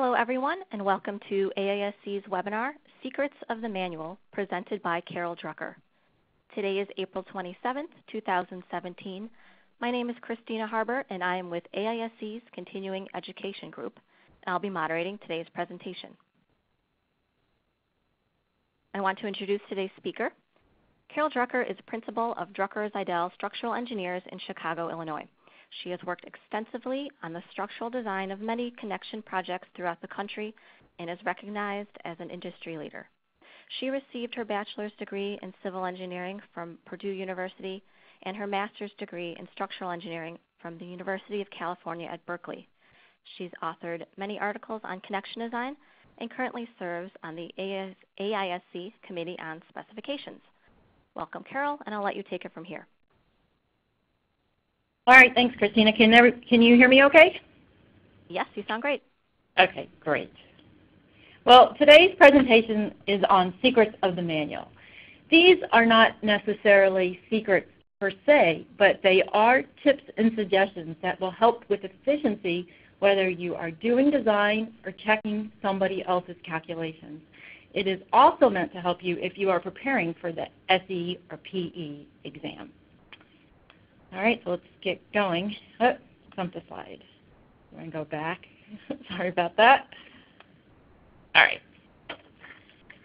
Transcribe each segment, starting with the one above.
Hello everyone and welcome to AISC's webinar, Secrets of the Manual, presented by Carol Drucker. Today is April 27, 2017. My name is Christina Harbour and I am with AISC's Continuing Education Group. I'll be moderating today's presentation. I want to introduce today's speaker. Carol Drucker is principal of Drucker Zajdel Structural Engineers in Chicago, Illinois. She has worked extensively on the structural design of many connection projects throughout the country and is recognized as an industry leader. She received her bachelor's degree in civil engineering from Purdue University and her master's degree in structural engineering from the University of California at Berkeley. She's authored many articles on connection design and currently serves on the AISC Committee on Specifications. Welcome, Carol, and I'll let you take it from here. All right, thanks, Christina. Can, can you hear me okay? Yes, you sound great. Okay, great. Well, today's presentation is on secrets of the manual. These are not necessarily secrets per se, but they are tips and suggestions that will help with efficiency whether you are doing design or checking somebody else's calculations. It is also meant to help you if you are preparing for the SE or PE exam. All right, so let's get going. Oh, jump the slide. We're going to go back. Sorry about that. All right.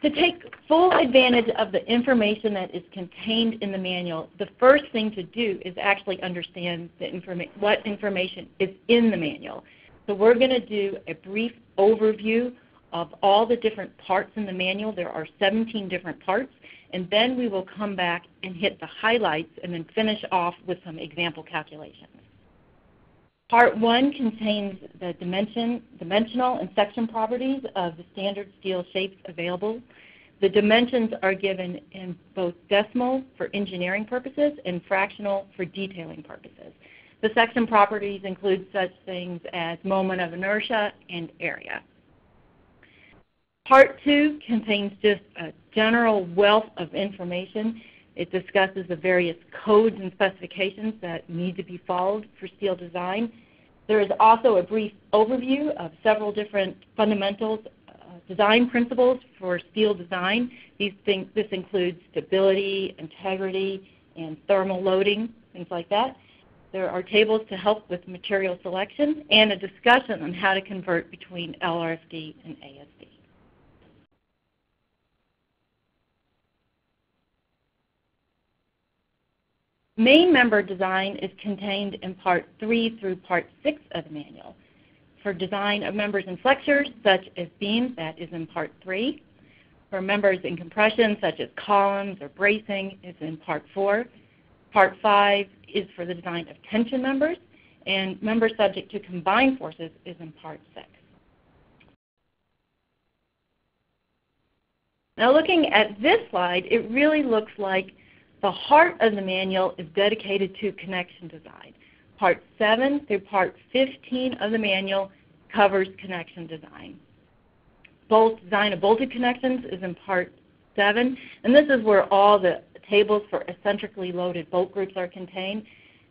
To take full advantage of the information that is contained in the manual, the first thing to do is actually understand the informa what information is in the manual. So we're going to do a brief overview of all the different parts in the manual. There are 17 different parts and then we will come back and hit the highlights and then finish off with some example calculations. Part 1 contains the dimension, dimensional and section properties of the standard steel shapes available. The dimensions are given in both decimal for engineering purposes and fractional for detailing purposes. The section properties include such things as moment of inertia and area. Part 2 contains just a general wealth of information. It discusses the various codes and specifications that need to be followed for steel design. There is also a brief overview of several different fundamentals, uh, design principles for steel design. These things, this includes stability, integrity, and thermal loading, things like that. There are tables to help with material selection and a discussion on how to convert between LRFD and ASD. Main member design is contained in Part 3 through Part 6 of the manual. For design of members and flexures, such as beams, that is in Part 3. For members in compression, such as columns or bracing, is in Part 4. Part 5 is for the design of tension members, and members subject to combined forces is in Part 6. Now looking at this slide, it really looks like the heart of the manual is dedicated to connection design. Part 7 through Part 15 of the manual covers connection design. Bolt design of bolted connections is in Part 7, and this is where all the tables for eccentrically loaded bolt groups are contained.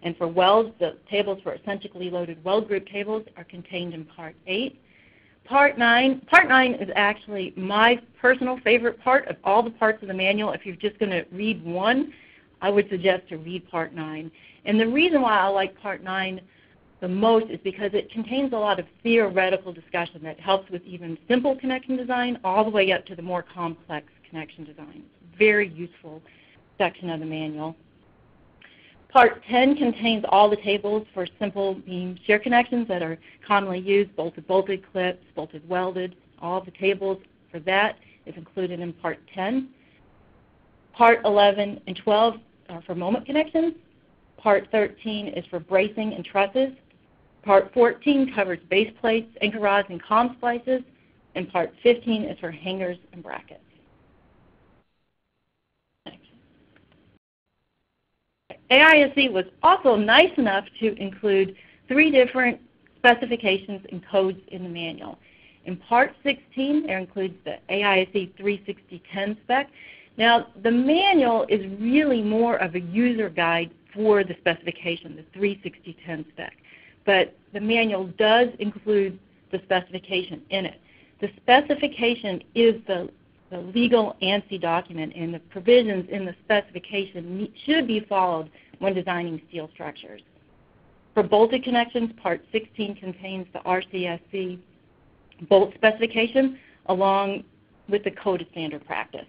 And for welds, the tables for eccentrically loaded weld group tables are contained in Part 8. Part 9, Part 9 is actually my personal favorite part of all the parts of the manual. If you're just going to read one, I would suggest to read Part 9. And the reason why I like Part 9 the most is because it contains a lot of theoretical discussion that helps with even simple connection design all the way up to the more complex connection design. Very useful section of the manual. Part 10 contains all the tables for simple beam shear connections that are commonly used, bolted bolted clips, bolted welded. All the tables for that is included in Part 10. Part 11 and 12 are for moment connections. Part 13 is for bracing and trusses. Part 14 covers base plates, anchor rods, and com splices. And Part 15 is for hangers and brackets. AISC was also nice enough to include three different specifications and codes in the manual. In Part 16, there includes the AISC 36010 spec, now, the manual is really more of a user guide for the specification, the 36010 spec. But the manual does include the specification in it. The specification is the, the legal ANSI document, and the provisions in the specification should be followed when designing steel structures. For bolted connections, Part 16 contains the RCSC bolt specification along with the code of standard practice.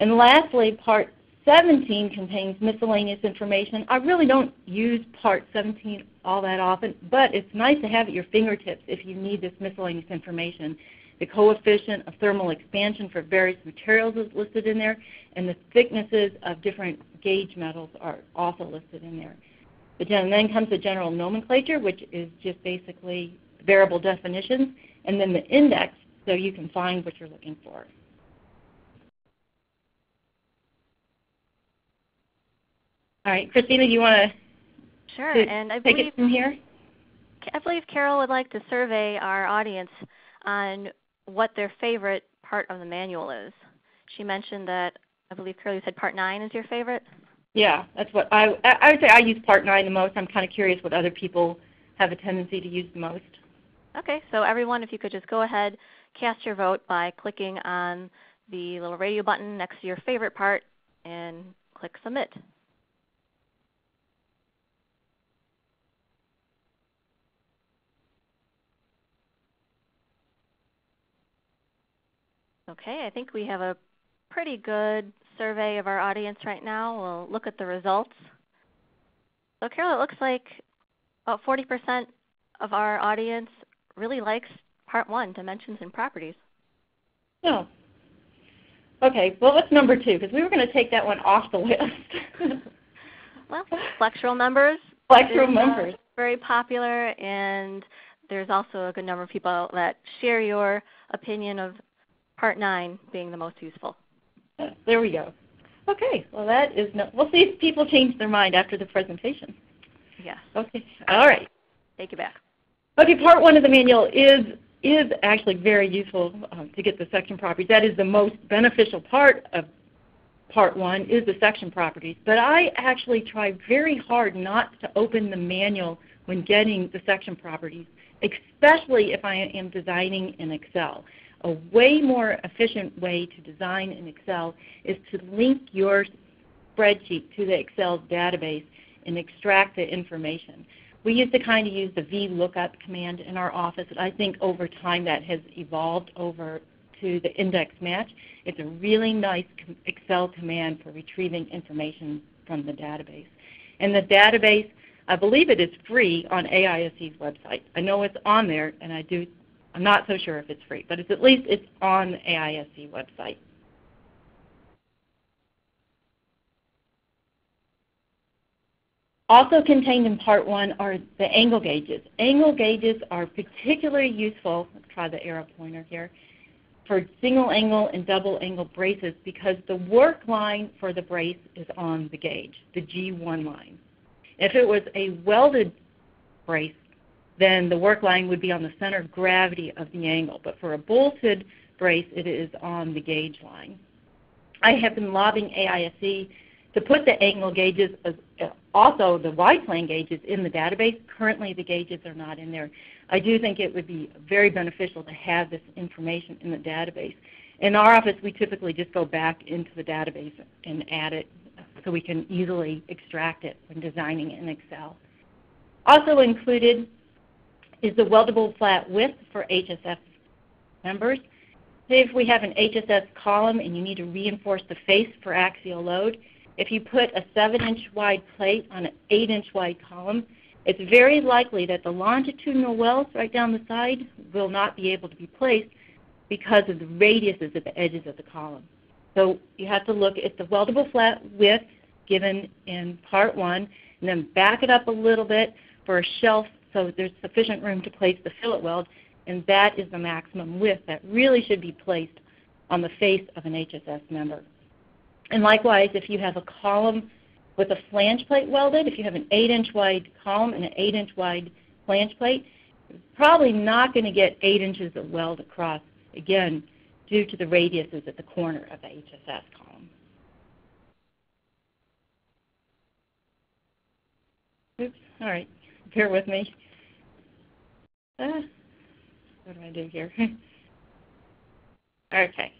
And lastly, Part 17 contains miscellaneous information. I really don't use Part 17 all that often, but it's nice to have at your fingertips if you need this miscellaneous information. The coefficient of thermal expansion for various materials is listed in there, and the thicknesses of different gauge metals are also listed in there. But then comes the general nomenclature, which is just basically variable definitions, and then the index so you can find what you're looking for. All right, Christina, do you want to Sure, and I take believe it from here? I believe Carol would like to survey our audience on what their favorite part of the manual is. She mentioned that I believe Carol you said part nine is your favorite. Yeah, that's what I I would say I use part nine the most. I'm kind of curious what other people have a tendency to use the most. Okay, so everyone if you could just go ahead, cast your vote by clicking on the little radio button next to your favorite part and click submit. Okay, I think we have a pretty good survey of our audience right now. We'll look at the results. So Carol, it looks like about 40% of our audience really likes part one, dimensions and properties. Oh. Okay, well what's number two? Because we were going to take that one off the list. well, flexural members. Flexural is, members. Uh, very popular and there's also a good number of people that share your opinion of part 9 being the most useful. There we go. Okay, well that is no, we'll see if people change their mind after the presentation. Yes. Okay, all right. Take you back. Okay, part one of the manual is is actually very useful um, to get the section properties. That is the most beneficial part of part one is the section properties. But I actually try very hard not to open the manual when getting the section properties, especially if I am designing in Excel. A way more efficient way to design in Excel is to link your spreadsheet to the Excel database and extract the information. We used to kind of use the VLOOKUP command in our office. And I think over time that has evolved over to the index match. It's a really nice Excel command for retrieving information from the database. And the database, I believe it is free on AISC's website. I know it's on there, and I do I'm not so sure if it's free, but it's at least it's on the AISC website. Also contained in part one are the angle gauges. Angle gauges are particularly useful, let's try the arrow pointer here, for single angle and double angle braces because the work line for the brace is on the gauge, the G1 line. If it was a welded brace, then the work line would be on the center of gravity of the angle. But for a bolted brace, it is on the gauge line. I have been lobbying AISC to put the angle gauges, uh, also the wide plane gauges in the database. Currently the gauges are not in there. I do think it would be very beneficial to have this information in the database. In our office, we typically just go back into the database and add it so we can easily extract it when designing it in Excel. Also included is the weldable flat width for HSS members. Say if we have an HSS column and you need to reinforce the face for axial load, if you put a 7-inch wide plate on an 8-inch wide column, it's very likely that the longitudinal welds right down the side will not be able to be placed because of the radiuses at the edges of the column. So you have to look at the weldable flat width given in part one, and then back it up a little bit for a shelf so there's sufficient room to place the fillet weld, and that is the maximum width that really should be placed on the face of an HSS member. And likewise, if you have a column with a flange plate welded, if you have an 8-inch wide column and an 8-inch wide flange plate, you're probably not going to get 8 inches of weld across, again, due to the radiuses at the corner of the HSS column. Oops, all right, bear with me. Uh, what do I do here? okay.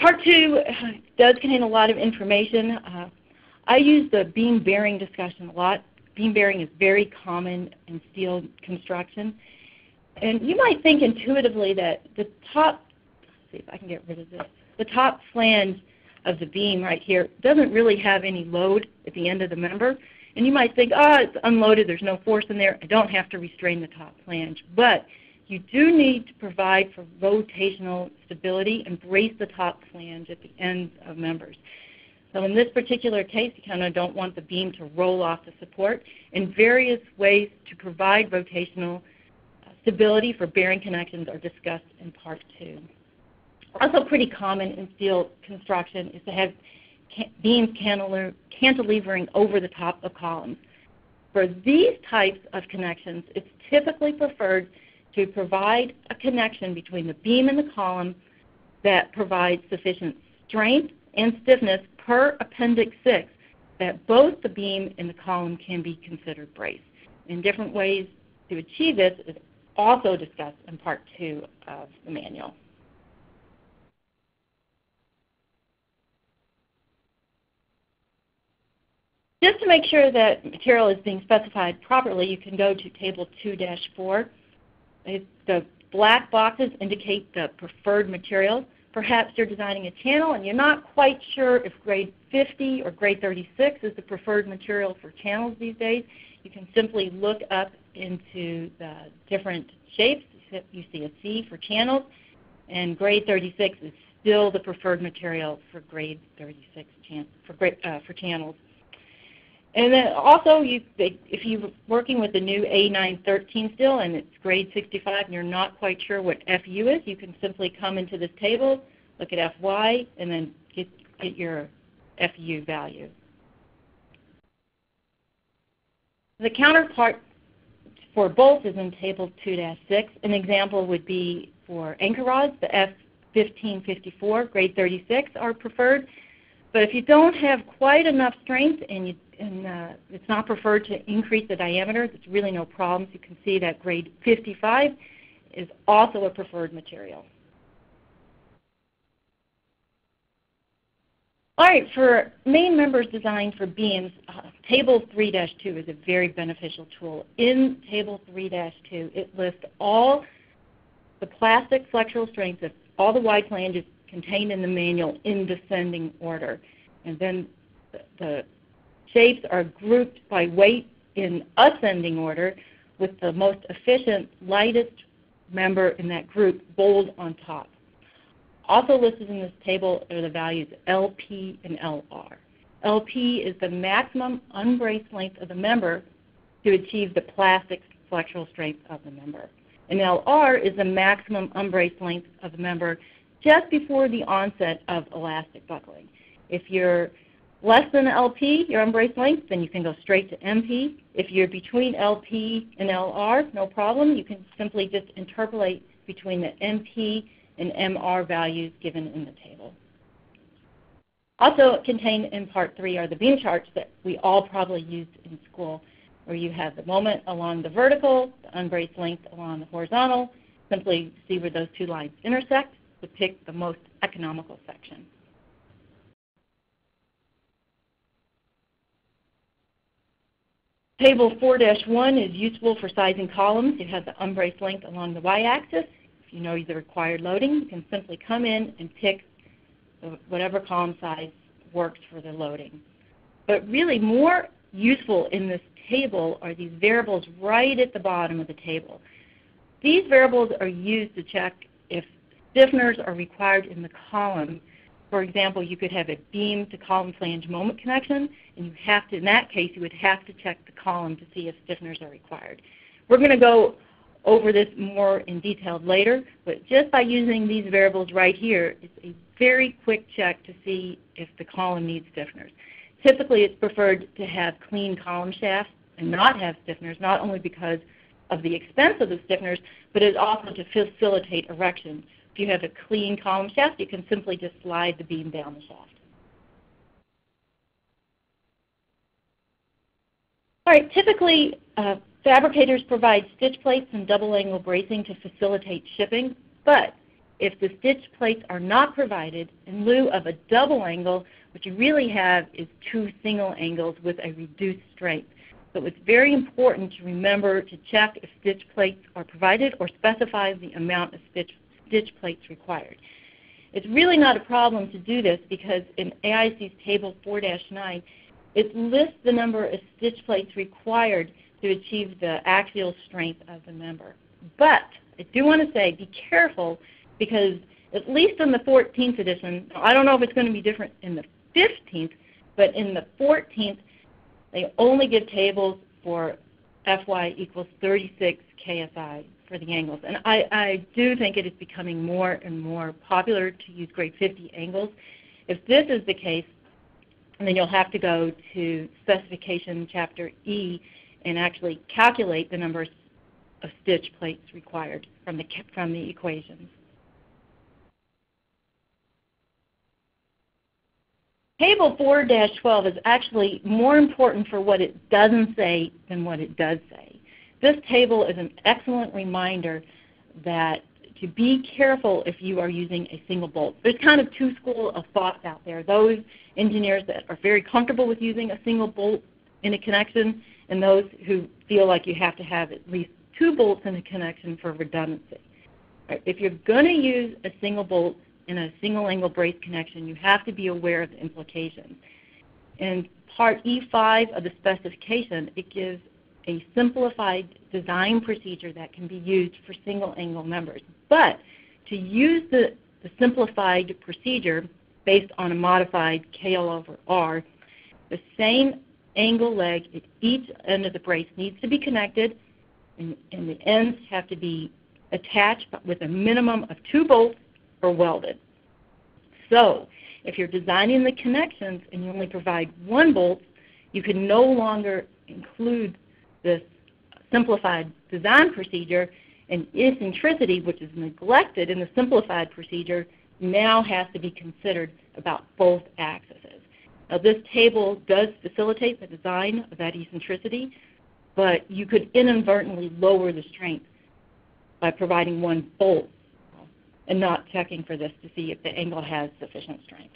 Part two does contain a lot of information. Uh, I use the beam bearing discussion a lot. Beam bearing is very common in steel construction. And you might think intuitively that the top, see if I can get rid of this, the top flange of the beam right here doesn't really have any load at the end of the member. And you might think, oh, it's unloaded, there's no force in there, I don't have to restrain the top flange. But you do need to provide for rotational stability and brace the top flange at the ends of members. So in this particular case, you kind of don't want the beam to roll off the support. And various ways to provide rotational uh, stability for bearing connections are discussed in part two. Also pretty common in steel construction is to have beams cantilevering over the top of columns. For these types of connections, it's typically preferred to provide a connection between the beam and the column that provides sufficient strength and stiffness per Appendix 6 that both the beam and the column can be considered braced. In different ways to achieve this is also discussed in Part 2 of the manual. Just to make sure that material is being specified properly, you can go to Table 2-4. The black boxes indicate the preferred material perhaps you're designing a channel and you're not quite sure if grade 50 or grade 36 is the preferred material for channels these days, you can simply look up into the different shapes. You see a C for channels, and grade 36 is still the preferred material for grade 36 chan for, uh, for channels. And then also, you, if you're working with the new A913 still and it's grade 65 and you're not quite sure what FU is, you can simply come into this table, look at FY, and then get, get your FU value. The counterpart for both is in Table 2-6. An example would be for anchor rods, the F1554, grade 36 are preferred. But if you don't have quite enough strength and, you, and uh, it's not preferred to increase the diameter, there's really no problems. You can see that grade 55 is also a preferred material. All right, for main members designed for beams, uh, Table 3-2 is a very beneficial tool. In Table 3-2, it lists all the plastic flexural strengths of all the wide flanges contained in the manual in descending order. And then the, the shapes are grouped by weight in ascending order with the most efficient, lightest member in that group bold on top. Also listed in this table are the values LP and LR. LP is the maximum unbraced length of the member to achieve the plastic flexural strength of the member. And LR is the maximum unbraced length of the member just before the onset of elastic buckling. If you're less than LP, your unbraced length, then you can go straight to MP. If you're between LP and LR, no problem. You can simply just interpolate between the MP and MR values given in the table. Also contained in Part 3 are the beam charts that we all probably used in school, where you have the moment along the vertical, the unbraced length along the horizontal. Simply see where those two lines intersect to pick the most economical section. Table 4-1 is useful for sizing columns. It has the unbraced length along the y-axis. If you know the required loading, you can simply come in and pick whatever column size works for the loading. But really more useful in this table are these variables right at the bottom of the table. These variables are used to check if stiffeners are required in the column. For example, you could have a beam to column flange moment connection, and you have to, in that case, you would have to check the column to see if stiffeners are required. We're going to go over this more in detail later, but just by using these variables right here, it's a very quick check to see if the column needs stiffeners. Typically, it's preferred to have clean column shafts and not have stiffeners, not only because of the expense of the stiffeners, but it's also to facilitate erection. If you have a clean column shaft, you can simply just slide the beam down the shaft. All right, typically uh, fabricators provide stitch plates and double angle bracing to facilitate shipping, but if the stitch plates are not provided, in lieu of a double angle, what you really have is two single angles with a reduced strength. So it's very important to remember to check if stitch plates are provided or specify the amount of stitch, stitch plates required. It's really not a problem to do this because in AIC's Table 4-9, it lists the number of stitch plates required to achieve the axial strength of the member. But I do want to say be careful because at least in the 14th edition, I don't know if it's going to be different in the 15th, but in the 14th, they only give tables for Fy equals 36 KSI for the angles. And I, I do think it is becoming more and more popular to use grade 50 angles. If this is the case, then you'll have to go to specification chapter E and actually calculate the number of stitch plates required from the, from the equations. Table 4-12 is actually more important for what it doesn't say than what it does say. This table is an excellent reminder that to be careful if you are using a single bolt. There's kind of two schools of thoughts out there. Those engineers that are very comfortable with using a single bolt in a connection and those who feel like you have to have at least two bolts in a connection for redundancy. If you're going to use a single bolt, in a single angle brace connection, you have to be aware of the implications. In Part E5 of the specification, it gives a simplified design procedure that can be used for single angle members. But to use the, the simplified procedure based on a modified KL over R, the same angle leg at each end of the brace needs to be connected, and, and the ends have to be attached with a minimum of two bolts or welded. So if you're designing the connections and you only provide one bolt, you can no longer include this simplified design procedure and eccentricity, which is neglected in the simplified procedure, now has to be considered about both axes. Now this table does facilitate the design of that eccentricity, but you could inadvertently lower the strength by providing one bolt and not checking for this to see if the angle has sufficient strength.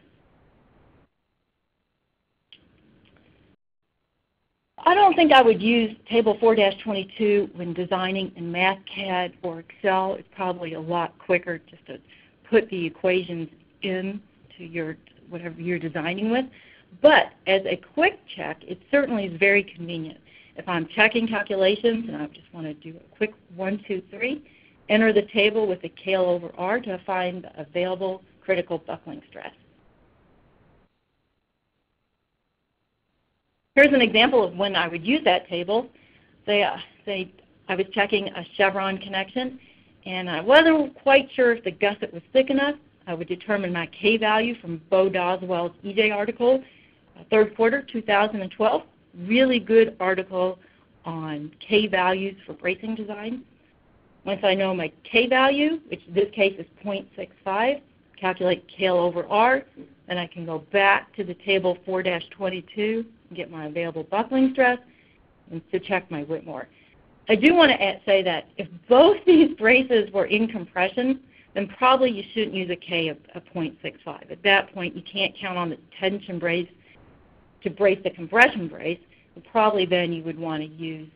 I don't think I would use Table 4-22 when designing in MathCAD or Excel. It's probably a lot quicker just to put the equations in to your whatever you're designing with. But as a quick check, it certainly is very convenient. If I'm checking calculations and I just want to do a quick one, two, three, Enter the table with the KL over R to find the available critical buckling stress. Here's an example of when I would use that table. Say, uh, say I was checking a chevron connection, and I wasn't quite sure if the gusset was thick enough. I would determine my K value from Bo Dowswell's EJ article, uh, third quarter 2012. Really good article on K values for bracing design. Once I know my K value, which in this case is 0.65, calculate KL over R, then I can go back to the table 4-22 and get my available buckling stress and to check my Whitmore. I do want to say that if both these braces were in compression, then probably you shouldn't use a K of, of 0.65. At that point, you can't count on the tension brace to brace the compression brace. But probably then you would want to use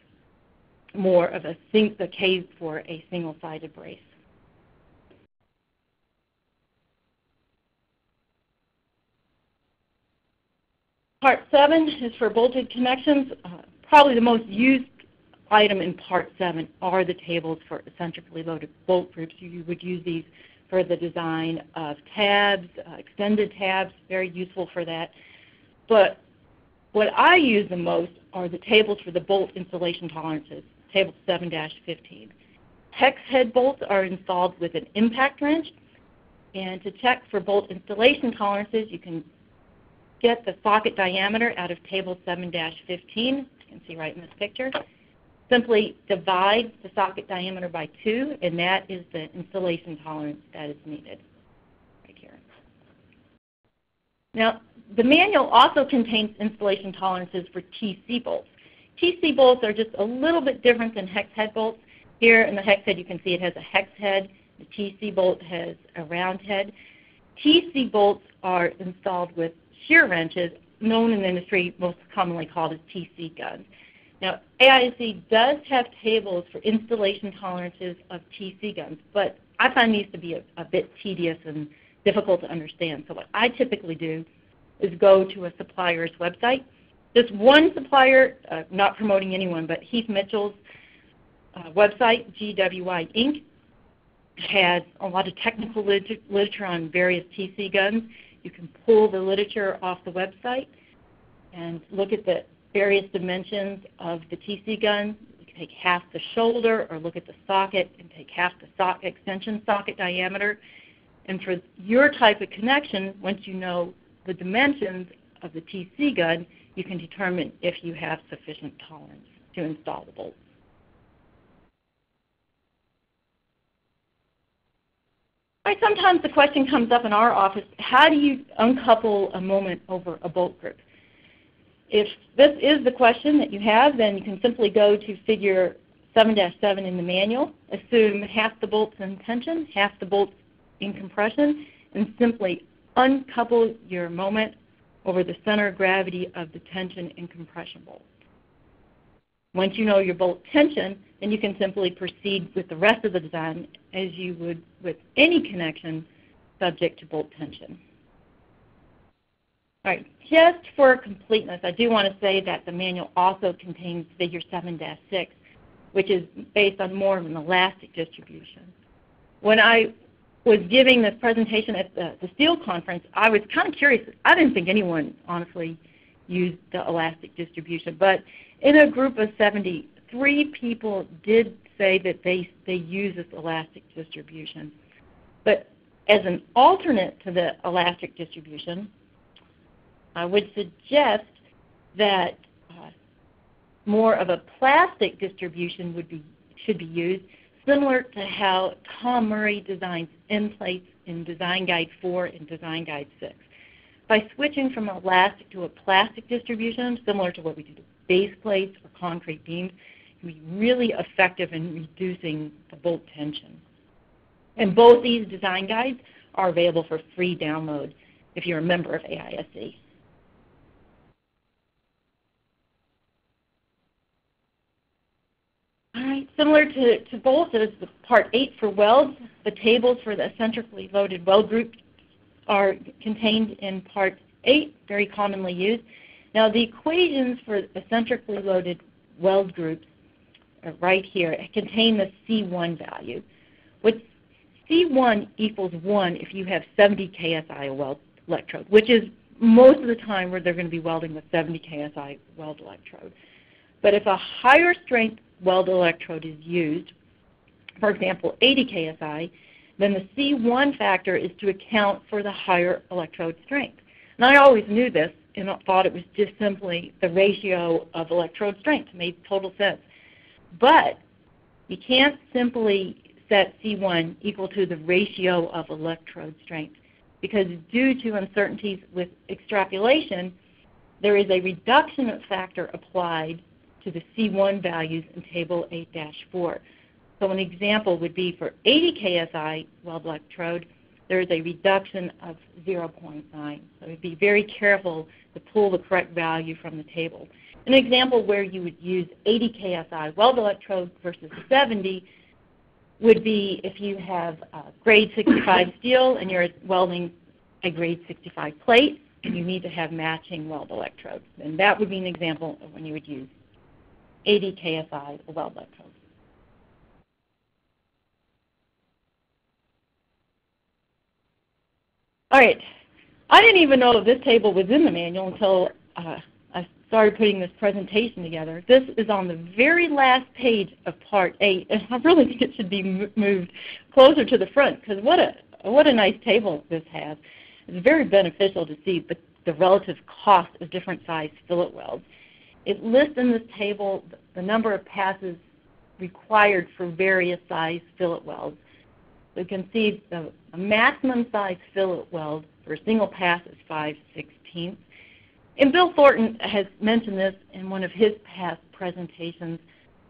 more of a, the case for a single-sided brace. Part 7 is for bolted connections. Uh, probably the most used item in Part 7 are the tables for eccentrically loaded bolt groups. You would use these for the design of tabs, uh, extended tabs, very useful for that. But what I use the most are the tables for the bolt installation tolerances. Table 7-15. Hex head bolts are installed with an impact wrench. And to check for bolt installation tolerances, you can get the socket diameter out of Table 7-15. You can see right in this picture. Simply divide the socket diameter by 2, and that is the installation tolerance that is needed right here. Now, the manual also contains installation tolerances for TC bolts. TC bolts are just a little bit different than hex head bolts. Here in the hex head you can see it has a hex head. The TC bolt has a round head. TC bolts are installed with shear wrenches, known in the industry most commonly called as TC guns. Now, AISC does have tables for installation tolerances of TC guns, but I find these to be a, a bit tedious and difficult to understand. So what I typically do is go to a supplier's website. This one supplier, uh, not promoting anyone, but Heath Mitchell's uh, website, GWY Inc., has a lot of technical literature on various TC guns. You can pull the literature off the website and look at the various dimensions of the TC gun. You can take half the shoulder or look at the socket and take half the socket extension socket diameter. And for your type of connection, once you know the dimensions of the TC gun, you can determine if you have sufficient tolerance to install the bolts. Right, sometimes the question comes up in our office, how do you uncouple a moment over a bolt group? If this is the question that you have, then you can simply go to figure 7-7 in the manual, assume half the bolts in tension, half the bolts in compression, and simply uncouple your moment over the center of gravity of the tension and compression bolt. Once you know your bolt tension, then you can simply proceed with the rest of the design as you would with any connection subject to bolt tension. All right, just for completeness, I do want to say that the manual also contains figure 7-6, which is based on more of an elastic distribution. When I was giving this presentation at the, the Steel Conference, I was kind of curious. I didn't think anyone, honestly, used the elastic distribution. But in a group of 73 people did say that they, they use this elastic distribution. But as an alternate to the elastic distribution, I would suggest that uh, more of a plastic distribution would be, should be used, similar to how Tom Murray designs plates in Design Guide 4 and Design Guide 6. By switching from elastic to a plastic distribution, similar to what we do to base plates or concrete beams, can be really effective in reducing the bolt tension. And both these design guides are available for free download if you're a member of AISC. All right, similar to, to both, as the part 8 for welds, the tables for the eccentrically loaded weld group are contained in part 8, very commonly used. Now the equations for eccentrically loaded weld groups are uh, right here contain the C1 value. With C1 equals 1 if you have 70 KSI weld electrode, which is most of the time where they're going to be welding with 70 KSI weld electrode. But if a higher strength weld electrode is used, for example 80 KSI, then the C1 factor is to account for the higher electrode strength. And I always knew this and thought it was just simply the ratio of electrode strength. It made total sense. But you can't simply set C1 equal to the ratio of electrode strength because due to uncertainties with extrapolation, there is a reduction factor applied to the C1 values in Table 8-4. So an example would be for 80 KSI weld electrode, there is a reduction of 0.9. So be very careful to pull the correct value from the table. An example where you would use 80 KSI weld electrode versus 70 would be if you have uh, grade 65 steel and you're welding a grade 65 plate and you need to have matching weld electrodes. And that would be an example of when you would use 80 KSI electrode. All right. I didn't even know this table was in the manual until uh, I started putting this presentation together. This is on the very last page of Part 8, and I really think it should be moved closer to the front because what a, what a nice table this has. It's very beneficial to see the, the relative cost of different size fillet welds. It lists in this table the number of passes required for various size fillet welds. So you can see the maximum size fillet weld for a single pass is 5 16ths. And Bill Thornton has mentioned this in one of his past presentations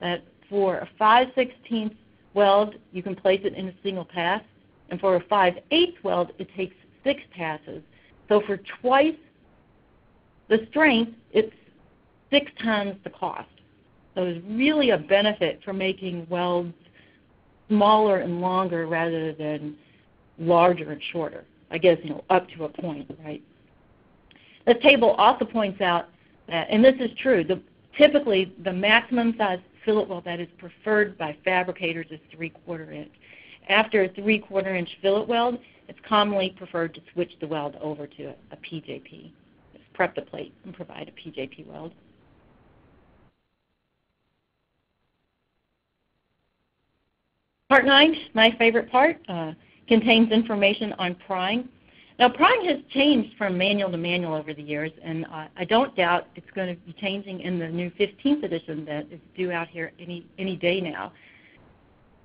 that for a 5 16 weld, you can place it in a single pass. And for a 5 8 weld, it takes six passes. So for twice the strength, it's six times the cost. So it's really a benefit for making welds smaller and longer rather than larger and shorter. I guess you know up to a point, right? The table also points out that, and this is true, the, typically the maximum size fillet weld that is preferred by fabricators is 3 quarter inch. After a 3 quarter inch fillet weld, it's commonly preferred to switch the weld over to a, PJP. Prep the plate and provide a PJP weld. Part 9, my favorite part, uh, contains information on prying. Now prying has changed from manual to manual over the years, and uh, I don't doubt it's going to be changing in the new 15th edition that is due out here any, any day now.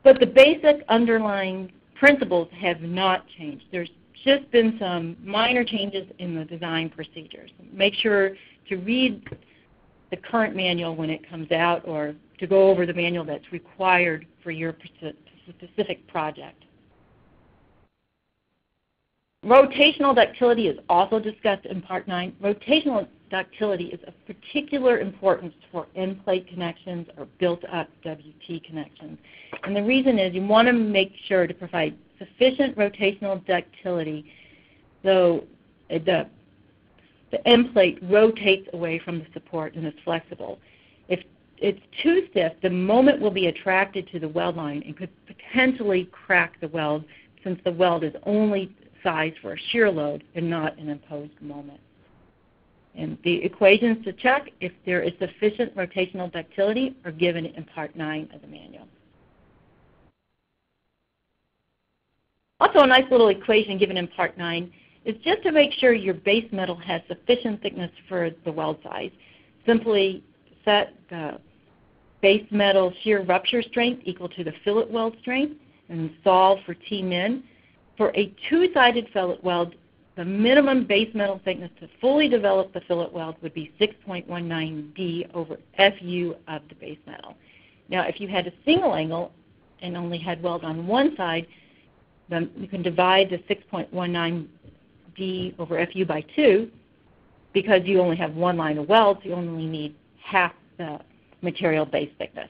But the basic underlying principles have not changed. There's just been some minor changes in the design procedures. Make sure to read the current manual when it comes out or to go over the manual that's required for your specific project. Rotational ductility is also discussed in Part 9. Rotational ductility is of particular importance for end plate connections or built-up WT connections. And the reason is you want to make sure to provide sufficient rotational ductility so the, the end plate rotates away from the support and is flexible. It's too stiff, the moment will be attracted to the weld line and could potentially crack the weld since the weld is only sized for a shear load and not an imposed moment. And the equations to check if there is sufficient rotational ductility are given in Part 9 of the manual. Also a nice little equation given in Part 9 is just to make sure your base metal has sufficient thickness for the weld size. Simply set the base metal shear rupture strength equal to the fillet weld strength and solve for T-min. For a two-sided fillet weld, the minimum base metal thickness to fully develop the fillet weld would be 6.19 D over FU of the base metal. Now, if you had a single angle and only had weld on one side, then you can divide the 6.19 D over FU by 2 because you only have one line of weld, so you only need half the material base thickness.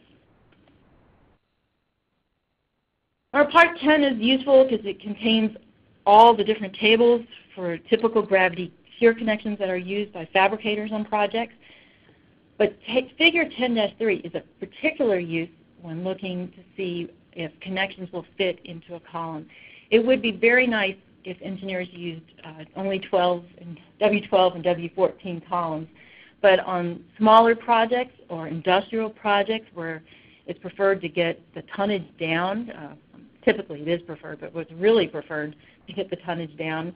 Our part 10 is useful because it contains all the different tables for typical gravity shear connections that are used by fabricators on projects. But figure 10-3 is a particular use when looking to see if connections will fit into a column. It would be very nice if engineers used uh, only 12 and W12 and W14 columns but on smaller projects or industrial projects where it's preferred to get the tonnage down, uh, typically it is preferred, but what's really preferred to get the tonnage down,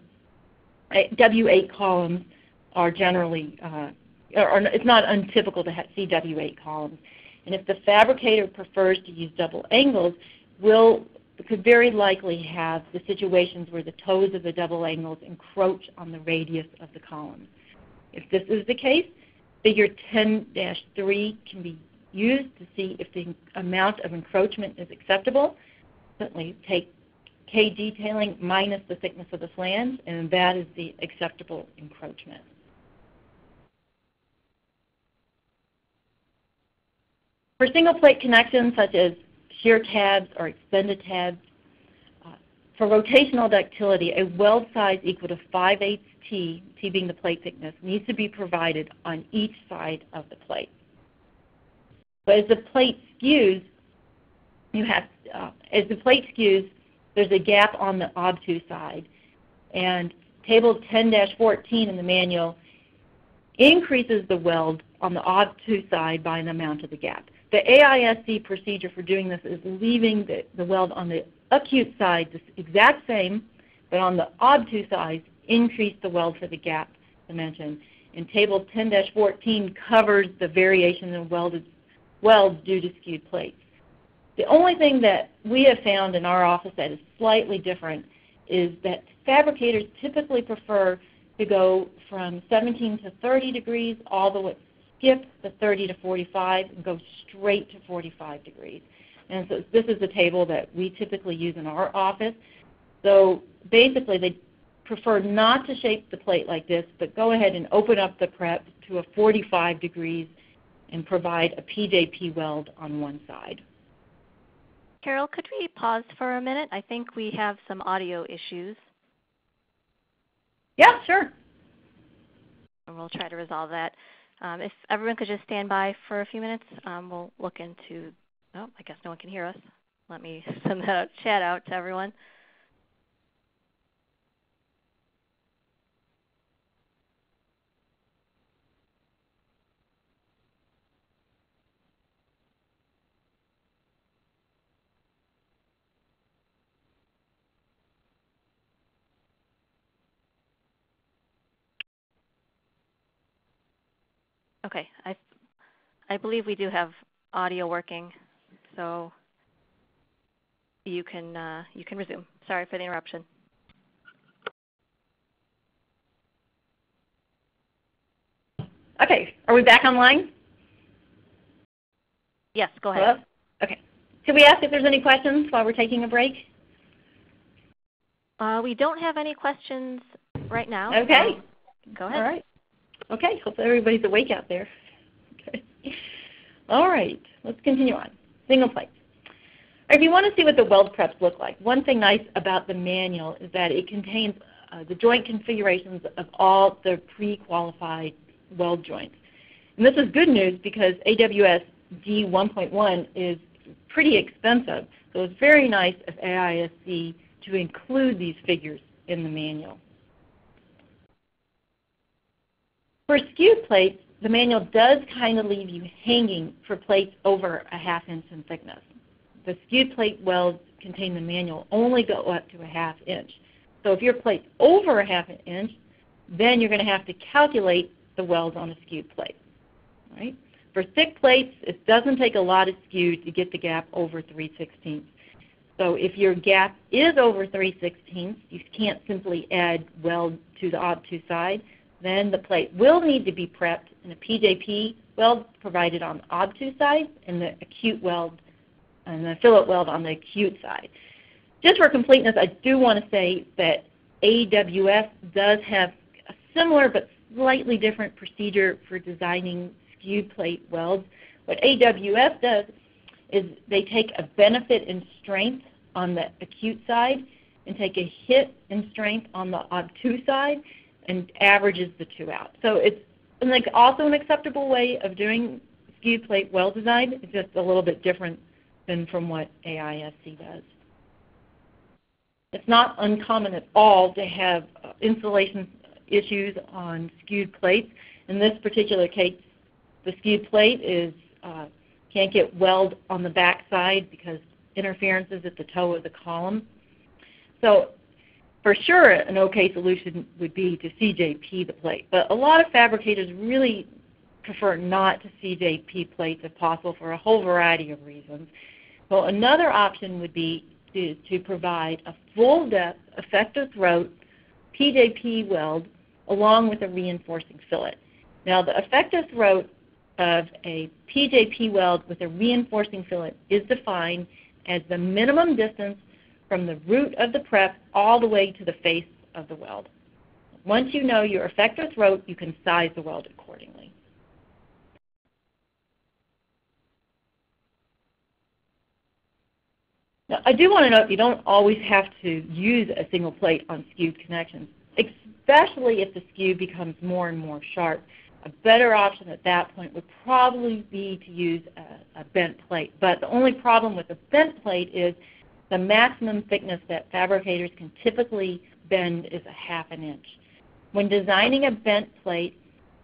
W8 columns are generally, uh, or, it's not untypical to see W8 columns. And if the fabricator prefers to use double angles, will could very likely have the situations where the toes of the double angles encroach on the radius of the column. If this is the case, Figure 10-3 can be used to see if the amount of encroachment is acceptable. Certainly take K detailing minus the thickness of the flange, and that is the acceptable encroachment. For single plate connections such as shear tabs or extended tabs, for rotational ductility, a weld size equal to 5 8 T, T being the plate thickness, needs to be provided on each side of the plate. But as the plate skews, you have, uh, as the plate skews, there's a gap on the obtuse side. And table 10-14 in the manual increases the weld on the obtuse side by an amount of the gap. The AISC procedure for doing this is leaving the, the weld on the acute side the exact same, but on the obtuse side, increase the weld for the gap dimension. And table 10-14 covers the variation in welded welds due to skewed plates. The only thing that we have found in our office that is slightly different is that fabricators typically prefer to go from 17 to 30 degrees all the way, skip the 30 to 45 and go straight to 45 degrees. And so this is the table that we typically use in our office. So basically they prefer not to shape the plate like this, but go ahead and open up the prep to a 45 degrees and provide a PJP weld on one side. Carol, could we pause for a minute? I think we have some audio issues. Yeah, sure. And we'll try to resolve that. Um, if everyone could just stand by for a few minutes, um, we'll look into, oh, I guess no one can hear us. Let me send that chat out to everyone. Okay, I, I believe we do have audio working, so you can, uh, you can resume. Sorry for the interruption. Okay, are we back online? Yes, go ahead. Hello? Okay. Can we ask if there's any questions while we're taking a break? Uh, we don't have any questions right now. Okay. so Go ahead. All right. Okay, hope everybody's awake out there. Okay. All right, let's continue on. Single plates. If you want to see what the weld preps look like, one thing nice about the manual is that it contains uh, the joint configurations of all the pre-qualified weld joints. And this is good news because AWS D1.1 is pretty expensive, so it's very nice of AISC to include these figures in the manual. For skewed plates, the manual does kind of leave you hanging for plates over a half inch in thickness. The skewed plate welds contained in the manual only go up to a half inch. So if your plate's over a half an inch, then you're going to have to calculate the welds on a skewed plate. Right? For thick plates, it doesn't take a lot of skew to get the gap over 3 16ths. So if your gap is over 3 16ths, you can't simply add weld to the obtuse side then the plate will need to be prepped in a PJP weld provided on the obtuse side and the acute weld and the fillet weld on the acute side. Just for completeness, I do want to say that AWS does have a similar but slightly different procedure for designing skewed plate welds. What AWS does is they take a benefit in strength on the acute side and take a hit in strength on the obtuse side and averages the two out. So it's like also an acceptable way of doing skewed plate well designed. It's just a little bit different than from what AISC does. It's not uncommon at all to have insulation issues on skewed plates. In this particular case, the skewed plate is uh, can't get weld on the back side because interference is at the toe of the column. So for sure an okay solution would be to CJP the plate, but a lot of fabricators really prefer not to CJP plates if possible for a whole variety of reasons. Well, another option would be to, to provide a full depth effective throat PJP weld along with a reinforcing fillet. Now the effective throat of a PJP weld with a reinforcing fillet is defined as the minimum distance from the root of the prep all the way to the face of the weld. Once you know your effective throat, you can size the weld accordingly. Now, I do want to note you don't always have to use a single plate on skewed connections, especially if the skew becomes more and more sharp. A better option at that point would probably be to use a, a bent plate. But the only problem with a bent plate is the maximum thickness that fabricators can typically bend is a half an inch. When designing a bent plate,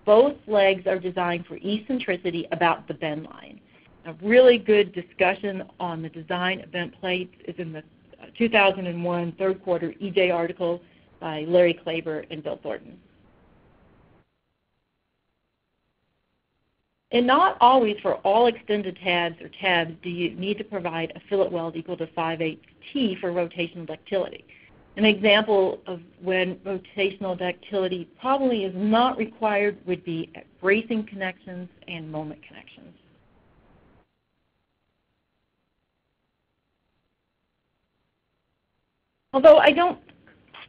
both legs are designed for eccentricity about the bend line. A really good discussion on the design of bent plates is in the 2001 third quarter EJ article by Larry Kloiber and Bill Thornton. And not always for all extended tabs or tabs do you need to provide a fillet weld equal to 5 8 T for rotational ductility. An example of when rotational ductility probably is not required would be at bracing connections and moment connections. Although I don't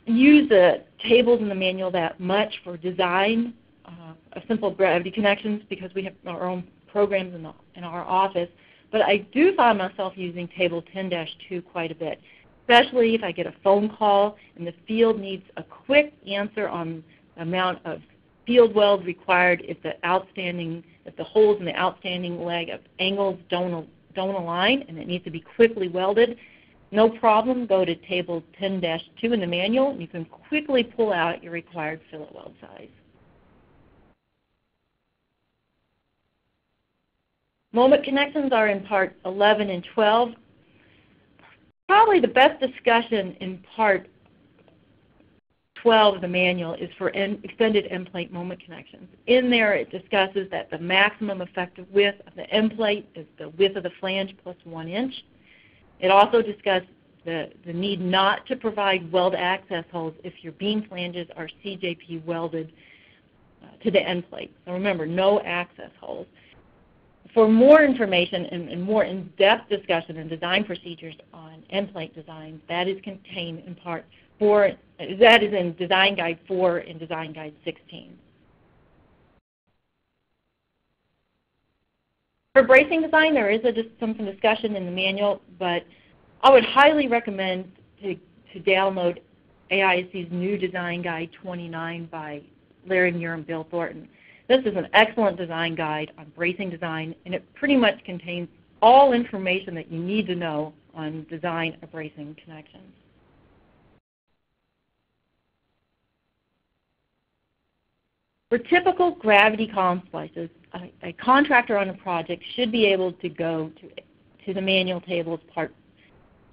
use the tables in the manual that much for design uh, of simple gravity connections because we have our own programs in, the, in our office, but I do find myself using table 10-2 quite a bit, especially if I get a phone call and the field needs a quick answer on the amount of field weld required if the outstanding, if the holes in the outstanding leg of angles don't, don't align and it needs to be quickly welded. No problem, go to table 10-2 in the manual and you can quickly pull out your required fillet weld size. Moment connections are in part 11 and 12. Probably the best discussion in part 12 of the manual is for extended end plate moment connections. In there it discusses that the maximum effective width of the end plate is the width of the flange plus one inch. It also discusses the, the need not to provide weld access holes if your beam flanges are CJP welded uh, to the end plate. So remember, no access holes. For more information and, and more in-depth discussion and design procedures on end plate design, that is contained in part 4, that is in Design Guide 4 and Design Guide 16. For bracing design, there is a, some discussion in the manual, but I would highly recommend to, to download AISC's new Design Guide 29 by Larry Muir and Bill Thornton. This is an excellent design guide on bracing design, and it pretty much contains all information that you need to know on design of bracing connections. For typical gravity column splices, a, a, contractor on a project should be able to go to, to the manual tables part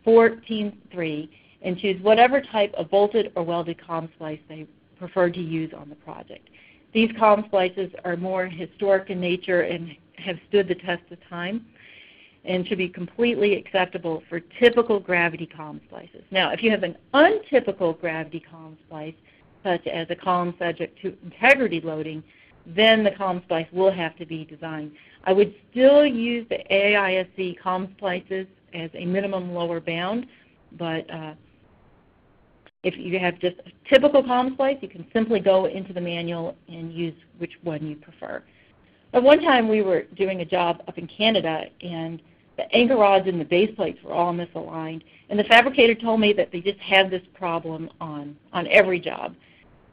14.3 and choose whatever type of bolted or welded column splice they prefer to use on the project. These column splices are more historic in nature and have stood the test of time and should be completely acceptable for typical gravity column splices. Now, if you have an untypical gravity column splice, such as a column subject to integrity loading, then the column splice will have to be designed. I would still use the AISC column splices as a minimum lower bound, but uh, if you have just a typical column splice, you can simply go into the manual and use which one you prefer. At one time we were doing a job up in Canada and the anchor rods and the base plates were all misaligned. And the fabricator told me that they just had this problem on, on every job.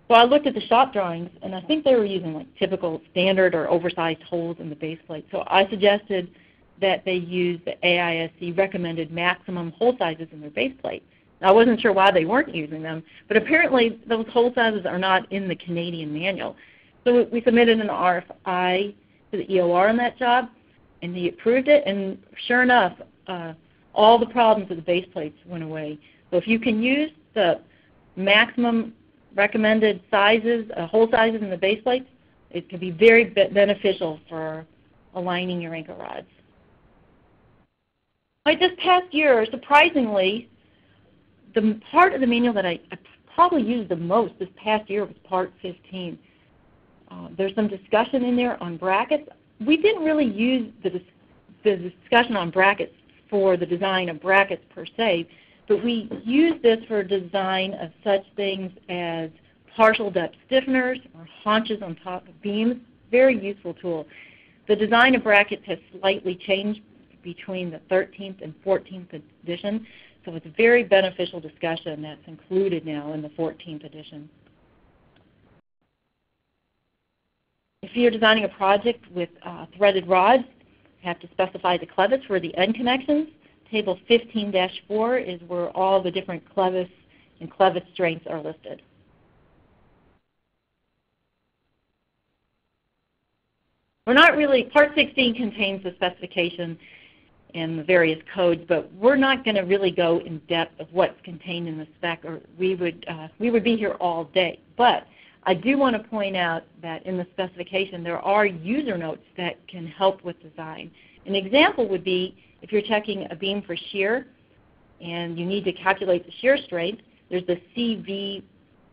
So I looked at the shop drawings and I think they were using like typical standard or oversized holes in the base plate. So I suggested that they use the AISC recommended maximum hole sizes in their base plate. I wasn't sure why they weren't using them, but apparently those hole sizes are not in the Canadian manual. So we submitted an RFI to the EOR on that job, and he approved it, and sure enough, uh, all the problems with the base plates went away. So if you can use the maximum recommended sizes, uh, hole sizes in the base plates, it can be very beneficial for aligning your anchor rods. Like this past year, surprisingly, the part of the manual that I, I probably used the most this past year was Part 15. Uh, there's some discussion in there on brackets. We didn't really use the, the discussion on brackets for the design of brackets per se, but we use this for design of such things as partial depth stiffeners or haunches on top of beams. Very useful tool. The design of brackets has slightly changed between the 13th and 14th edition. So it's a very beneficial discussion that's included now in the 14th edition. If you're designing a project with uh, threaded rods, you have to specify the clevis for the end connections. Table 15-4 is where all the different clevis and clevis strengths are listed. We're not really, Part 16 contains the specification and the various codes, but we're not going to really go in depth of what's contained in the spec, or we would uh, we would be here all day. But I do want to point out that in the specification there are user notes that can help with design. An example would be if you're checking a beam for shear and you need to calculate the shear strength, there's the CV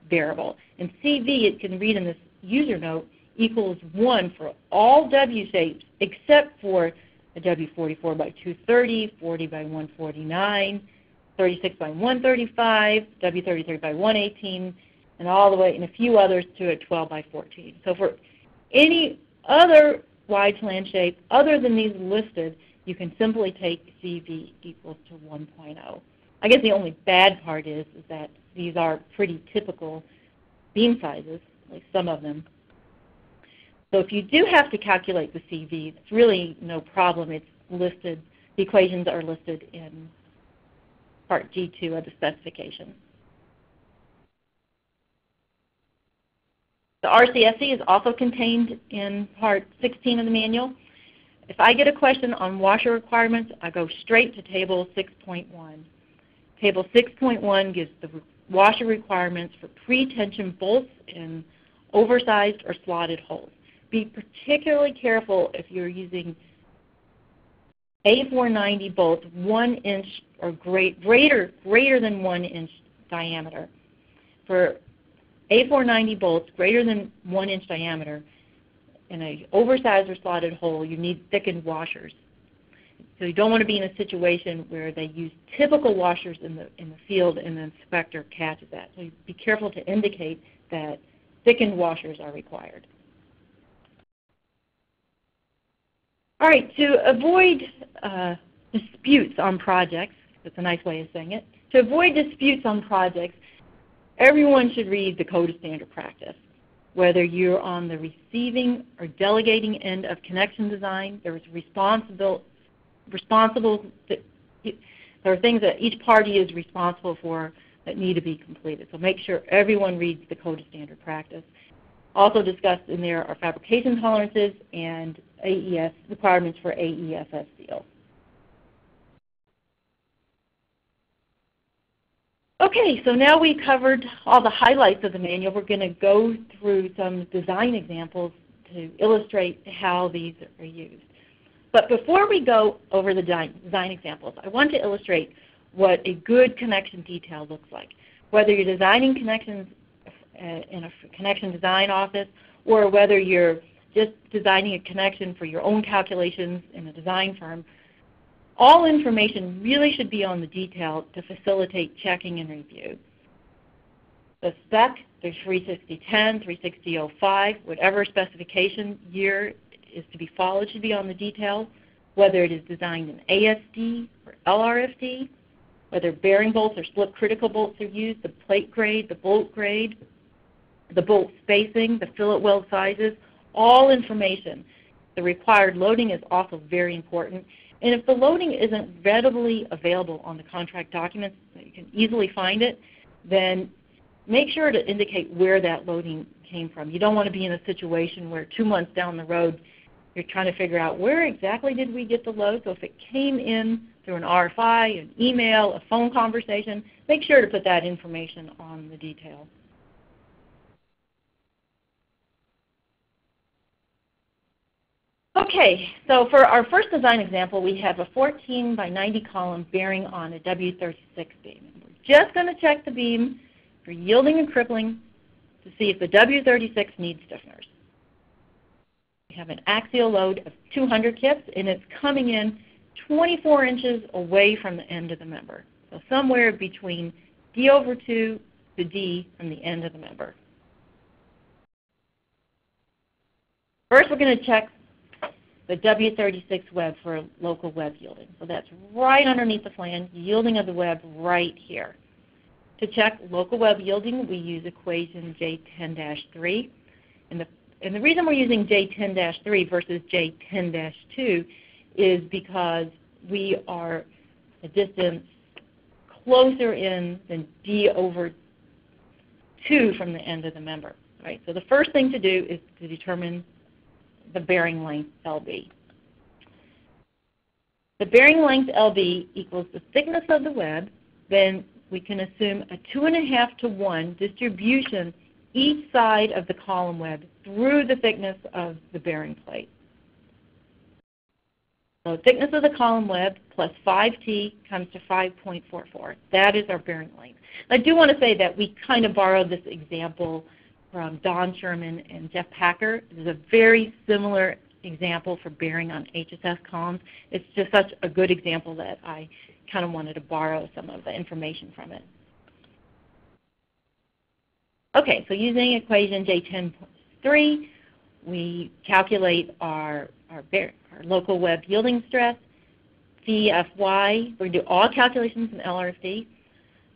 variable. And CV, it can read in this user note, equals 1 for all W shapes except for a W44 by 230, 40 by 149, 36 by 135, W33 by 118, and all the way, and a few others to a 12 by 14. So for any other wide flange shape other than these listed, you can simply take CV equals to 1.0. I guess the only bad part is, is that these are pretty typical beam sizes, at least some of them. So if you do have to calculate the CV, it's really no problem. It's listed, the equations are listed in Part G2 of the specification. The RCSC is also contained in Part 16 of the manual. If I get a question on washer requirements, I go straight to Table 6.1. Table 6.1 gives the washer requirements for pre-tension bolts in oversized or slotted holes. Be particularly careful if you're using A490 bolts 1 inch or great, greater, greater than 1 inch diameter. For a490 bolts greater than 1 inch diameter in an oversized or slotted hole, you need thickened washers. So you don't want to be in a situation where they use typical washers in the, in the field and the inspector catches that. So be careful to indicate that thickened washers are required. All right, to avoid uh, disputes on projects, that's a nice way of saying it, to avoid disputes on projects, Everyone should read the Code of Standard Practice. Whether you're on the receiving or delegating end of connection design, there is responsible, responsible there are things that each party is responsible for that need to be completed. So make sure everyone reads the Code of Standard Practice. Also discussed in there are fabrication tolerances and AES requirements for AESS seals. Okay, so now we covered all the highlights of the manual. We're going to go through some design examples to illustrate how these are used. But before we go over the design examples, I want to illustrate what a good connection detail looks like. Whether you're designing connections in a connection design office or whether you're just designing a connection for your own calculations in a design firm, all information really should be on the detail to facilitate checking and review. The spec, the 36010, 36005, whatever specification year is to be followed should be on the detail, whether it is designed in ASD or LRFD, whether bearing bolts or slip critical bolts are used, the plate grade, the bolt grade, the bolt spacing, the fillet weld sizes, all information. The required loading is also very important. And if the loading isn't readily available on the contract documents, you can easily find it, then make sure to indicate where that loading came from. You don't want to be in a situation where two months down the road you're trying to figure out where exactly did we get the load. So if it came in through an RFI, an email, a phone conversation, make sure to put that information on the detail. Okay, so for our first design example, we have a 14 by 90 column bearing on a W36 beam. We're just going to check the beam for yielding and crippling to see if the W36 needs stiffeners. We have an axial load of 200 kips, and it's coming in 24 inches away from the end of the member. So somewhere between D over 2 to D from the end of the member. First, we're going to check the W36 web for local web yielding. So that's right underneath the flange, yielding of the web right here. To check local web yielding, we use equation J10-3. And the, and the reason we're using J10-3 versus J10-2 is because we are a distance closer in than D over 2 from the end of the member. Right? So the first thing to do is to determine the bearing length LB. The bearing length LB equals the thickness of the web, then we can assume a 2.5 to 1 distribution each side of the column web through the thickness of the bearing plate. So thickness of the column web plus 5t comes to 5.44. That is our bearing length. I do want to say that we kind of borrowed this example from Don Sherman and Jeff Packer. This is a very similar example for bearing on HSS columns. It's just such a good example that I kind of wanted to borrow some of the information from it. Okay, so using equation J10.3, we calculate our, our, our, local web yielding stress, CFY. We're going to do all calculations in LRFD.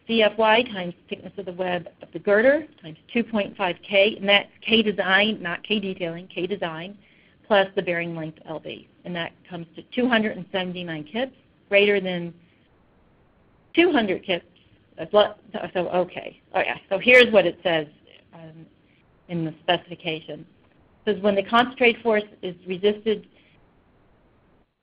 CFY times thickness of the web of the girder times 2.5K, and that's K design, not K detailing, K design, plus the bearing length LB. And that comes to 279 kips, greater than 200 kips. So, okay. Oh, yeah. So here's what it says um, in the specification. It says when the concentrated force is resisted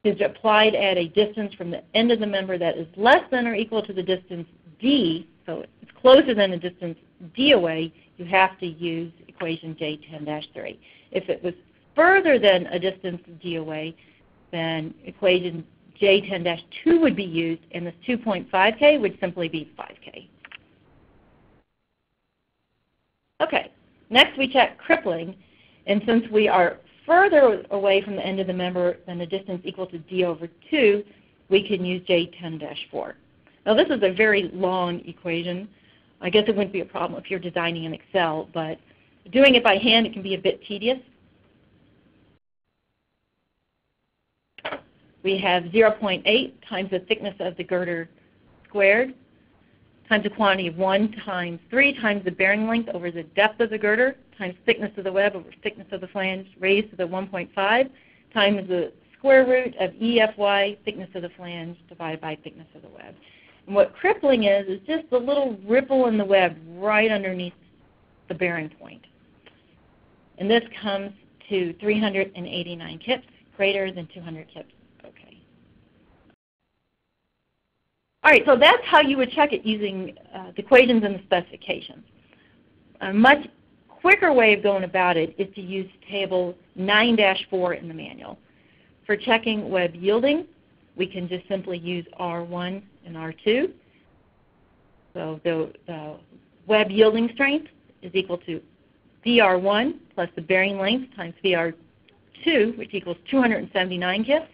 is applied at a distance from the end of the member that is less than or equal to the distance d, so it's closer than the distance d away, you have to use equation J10-3. If it was further than a distance d away, then equation J10-2 would be used, and this 2.5K would simply be 5K. Okay, next we check crippling, and since we are further away from the end of the member than the distance equal to d over 2, we can use J10-4. Now this is a very long equation. I guess it wouldn't be a problem if you're designing in Excel, but doing it by hand it can be a bit tedious. We have 0.8 times the thickness of the girder squared times the quantity of 1 times 3 times the bearing length over the depth of the girder times thickness of the web over thickness of the flange raised to the 1.5 times the square root of EFY, thickness of the flange, divided by thickness of the web. And what crippling is, is just a little ripple in the web right underneath the bearing point. And this comes to 389 kips, greater than 200 kips. Okay. All right, so that's how you would check it using uh, the equations and the specifications. A much quicker way of going about it is to use table 9-4 in the manual. For checking web yielding, we can just simply use R1 and R2. So the, the web yielding strength is equal to VR1 plus the bearing length times VR2, which equals 279 kips,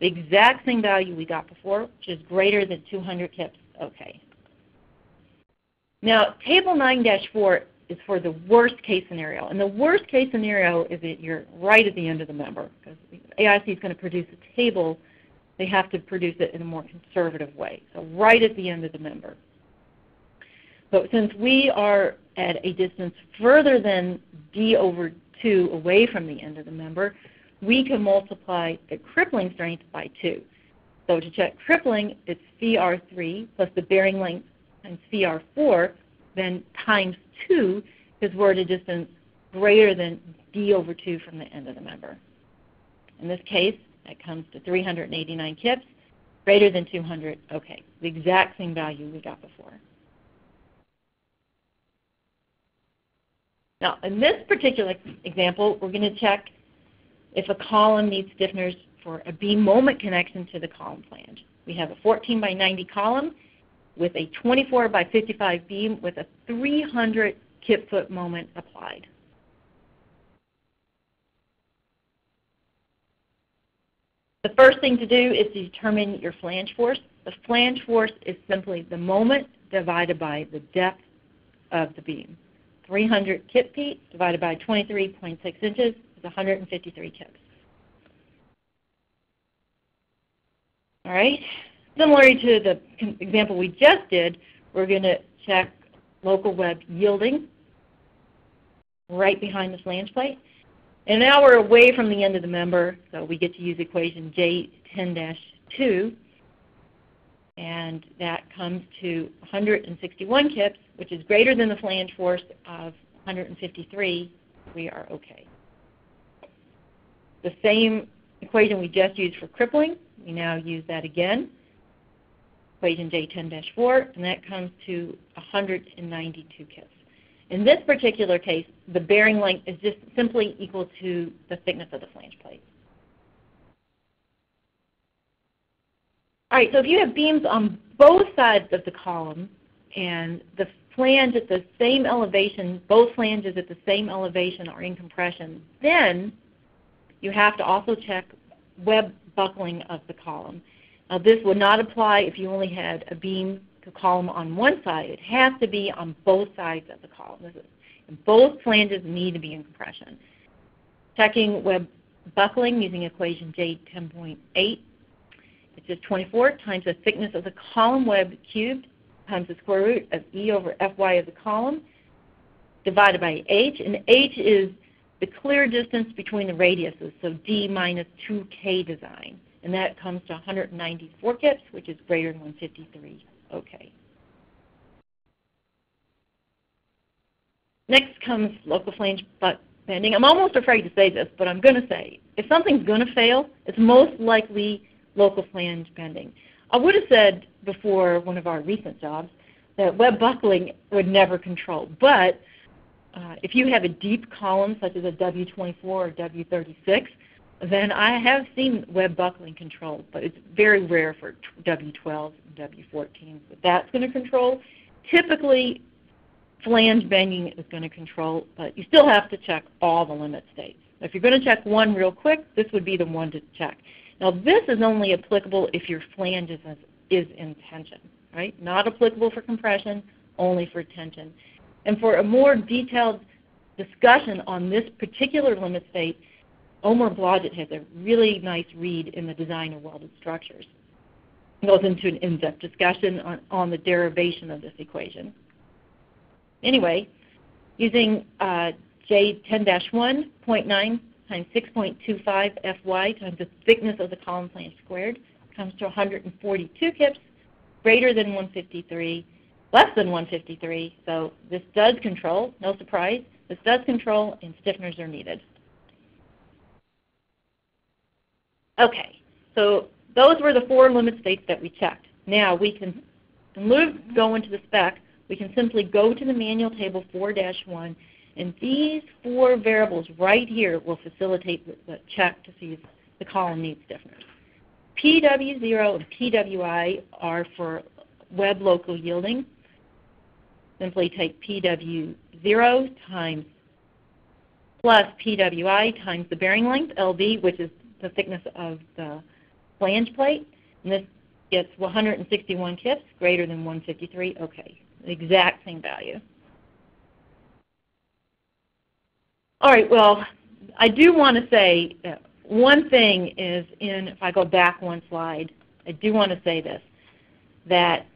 the exact same value we got before, which is greater than 200 kips. Okay. Now, table 9-4 is for the worst case scenario. And the worst case scenario is that you're right at the end of the member because AIC is going to produce a table they have to produce it in a more conservative way, so right at the end of the member. But since we are at a distance further than d over 2 away from the end of the member, we can multiply the crippling strength by 2. So to check crippling, it's VR3 plus the bearing length times VR4, then times 2 because we're at a distance greater than d over 2 from the end of the member. In this case, that comes to 389 kips, greater than 200. Okay, the exact same value we got before. Now, in this particular example, we're going to check if a column needs stiffeners for a beam moment connection to the column flange. We have a 14 by 90 column with a 24 by 55 beam with a 300 kip foot moment applied. The first thing to do is to determine your flange force. The flange force is simply the moment divided by the depth of the beam. 300 kip feet divided by 23.6 inches is 153 kips. All right. Similar to the example we just did, we're going to check local web yielding right behind the flange plate. And now we're away from the end of the member, so we get to use equation J10-2, and that comes to 161 kips, which is greater than the flange force of 153. We are okay. The same equation we just used for crippling, we now use that again, equation J10-4, and that comes to 192 kips. In this particular case, the bearing length is just simply equal to the thickness of the flange plate. All right, so if you have beams on both sides of the column and the flange at the same elevation, both flanges at the same elevation are in compression, then you have to also check web buckling of the column. Now this would not apply if you only had a beam column on one side. It has to be on both sides of the column. and both flanges need to be in compression. Checking web buckling using equation J10.8. It's just 24 times the thickness of the column web cubed times the square root of E over Fy of the column divided by H. And H is the clear distance between the radiuses, so D minus 2K design. And that comes to 194 kips, which is greater than 153. Okay. Next comes local flange bending. I'm almost afraid to say this, but I'm going to say, if something's going to fail, it's most likely local flange bending. I would have said before one of our recent jobs that web buckling would never control. But uh, if you have a deep column such as a W24 or W36, then I have seen web buckling controlled, but it's very rare for W12 and W14. But that's going to control. Typically, flange bending is going to control, but you still have to check all the limit states. If you're going to check one real quick, this would be the one to check. Now this is only applicable if your flange is, is in tension, right? Not applicable for compression, only for tension. And for a more detailed discussion on this particular limit state, Omer Blodgett has a really nice read in the design of welded structures. It goes into an in-depth discussion on, on the derivation of this equation. Anyway, using uh, J10-1.9 times 6.25 Fy times the thickness of the column flange squared comes to 142 kips, greater than 153, less than 153. So this does control, no surprise. This does control and stiffeners are needed. Okay, so those were the four limit states that we checked. Now we can, in lieu of going to the spec, we can simply go to the manual table 4-1 and these four variables right here will facilitate the, check to see if the column needs stiffeners. PW0 and PWI are for web local yielding. Simply take PW0 times plus PWI times the bearing length, LB, which is the thickness of the flange plate. And this gets 161 kips, greater than 153. Okay, the exact same value. All right, well, I do want to say one thing is in, if I go back one slide, I do want to say this, that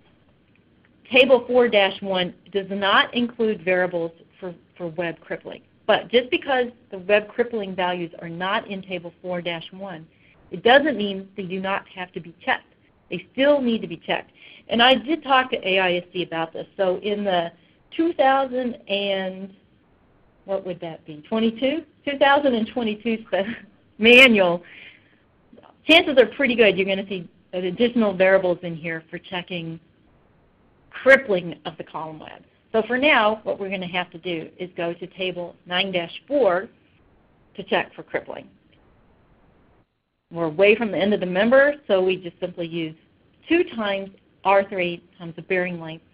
Table 4-1 does not include variables for, for web crippling. But just because the web crippling values are not in Table 4-1, it doesn't mean they do not have to be checked. They still need to be checked. And I did talk to AISC about this. So in the 2000 and what would that be, 22? 2022 manual, chances are pretty good you're going to see additional variables in here for checking crippling of the column web. So for now, what we're going to have to do is go to table 9-4 to check for crippling. We're away from the end of the member, so we just simply use 2 times R3 times the bearing length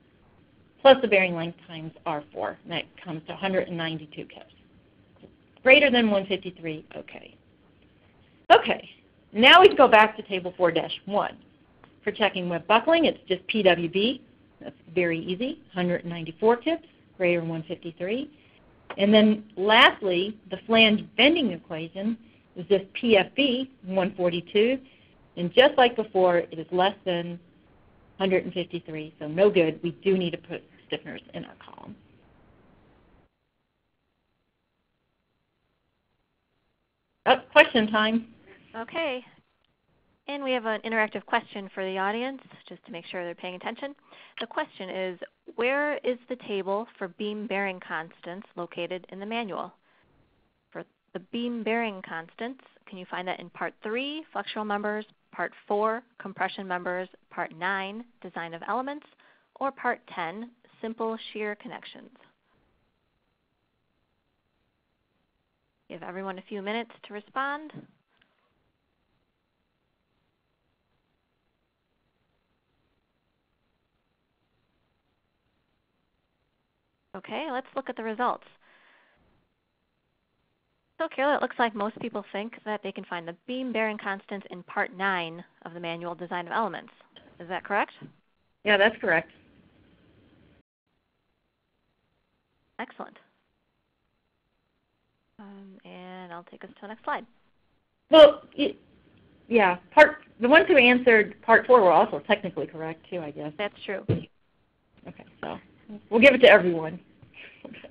plus the bearing length times R4. And that comes to 192 kips. Greater than 153, okay. Okay, now we can go back to table 4-1. For checking web buckling, it's just PWB. Very easy, 194 kips, greater than 153. And then lastly, the flange bending equation is just PFB, 142. And just like before, it is less than 153, so no good. We do need to put stiffeners in our column. Oh, question time. Okay. And we have an interactive question for the audience, just to make sure they're paying attention. The question is, where is the table for beam bearing constants located in the manual? For the beam bearing constants, can you find that in Part 3, Flexural Members, Part 4, Compression Members, Part 9, Design of Elements, or Part 10, simple shear connections. Give everyone a few minutes to respond. Okay, let's look at the results. So Carol, it looks like most people think that they can find the beam bearing constants in Part 9 of the Manual Design of Elements. Is that correct? Yeah, that's correct. Excellent. Um, and I'll take us to the next slide. Well, yeah, part the ones who answered part four were also technically correct too, I guess. That's true. Okay, so we'll give it to everyone.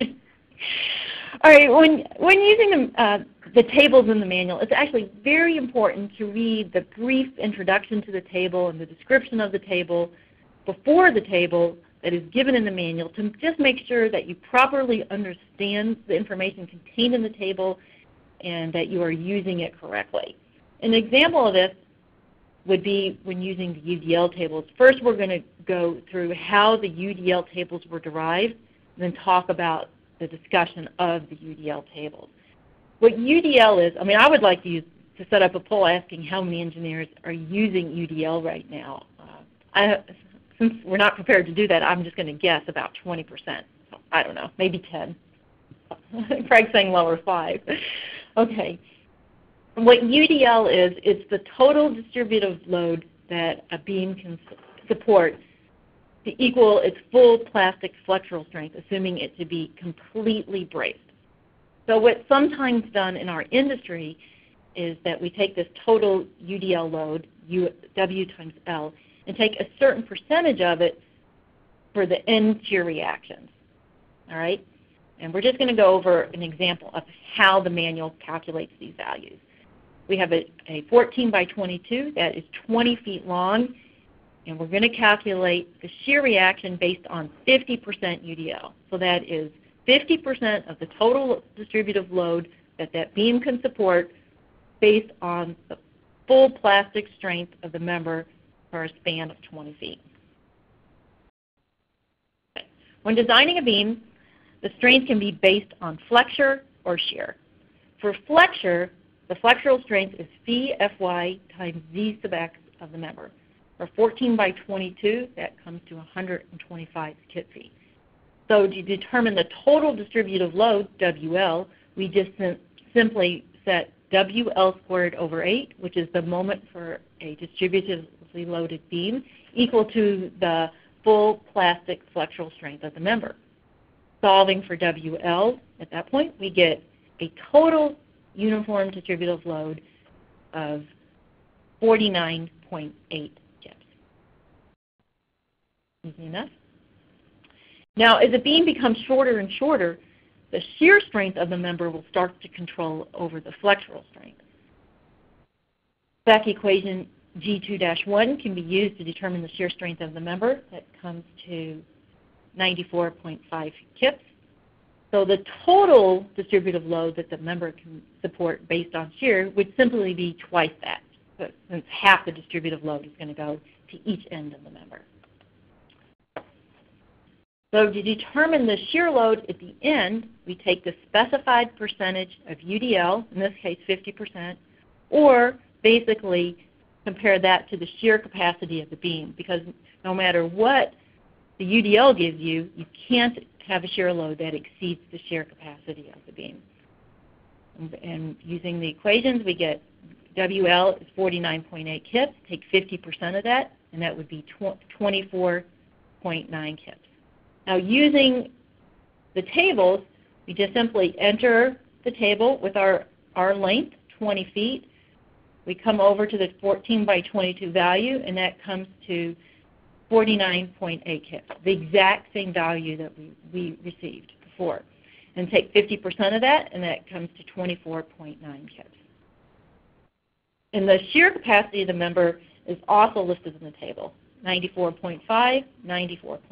All right, when, when using the, uh, the tables in the manual, it's actually very important to read the brief introduction to the table and the description of the table before the table that is given in the manual to just make sure that you properly understand the information contained in the table and that you are using it correctly. An example of this would be when using the UDL tables. First we're going to go through how the UDL tables were derived, and then talk about the discussion of the UDL tables. What UDL is, I mean I would like to, use, to set up a poll asking how many engineers are using UDL right now. Uh, I, since we're not prepared to do that, I'm just going to guess about 20%. I don't know, maybe 10. Craig's saying lower 5. Okay. What UDL is, it's the total distributive load that a beam can support to equal its full plastic flexural strength, assuming it to be completely braced. So what's sometimes done in our industry is that we take this total UDL load, U, W times L, and take a certain percentage of it for the end shear reactions. All right? And we're just going to go over an example of how the manual calculates these values. We have a, a 14 by 22 that is 20 feet long, and we're going to calculate the shear reaction based on 50% UDL. So that is 50% of the total distributive load that that beam can support based on the full plastic strength of the member for a span of 20 feet. When designing a beam, the strength can be based on flexure or shear. For flexure, the flexural strength is phi Fy times Z sub x of the member. For 14 by 22, that comes to 125 kip feet. So to determine the total distributive load, WL, we just sim simply set WL squared over 8, which is the moment for a distributively loaded beam equal to the full plastic flexural strength of the member. Solving for WL, at that point we get a total uniform distributive load of 49.8 kips. Easy enough? Now as the beam becomes shorter and shorter, the shear strength of the member will start to control over the flexural strength. Back equation G2-1 can be used to determine the shear strength of the member. That comes to 94.5 kips. So the total distributive load that the member can support based on shear would simply be twice that, since half the distributive load is going to go to each end of the member. So to determine the shear load at the end, we take the specified percentage of UDL, in this case 50%, or basically compare that to the shear capacity of the beam because no matter what the UDL gives you, you can't have a shear load that exceeds the shear capacity of the beam. And, using the equations, we get WL is 49.8 kips. Take 50% of that, and that would be 24.9 kips. Now using the tables, we just simply enter the table with our, our length, 20 feet, we come over to the 14 by 22 value, and that comes to 49.8 kips, the exact same value that we, we received before. And take 50% of that, and that comes to 24.9 kips. And the shear capacity of the member is also listed in the table, 94.5, 94.5.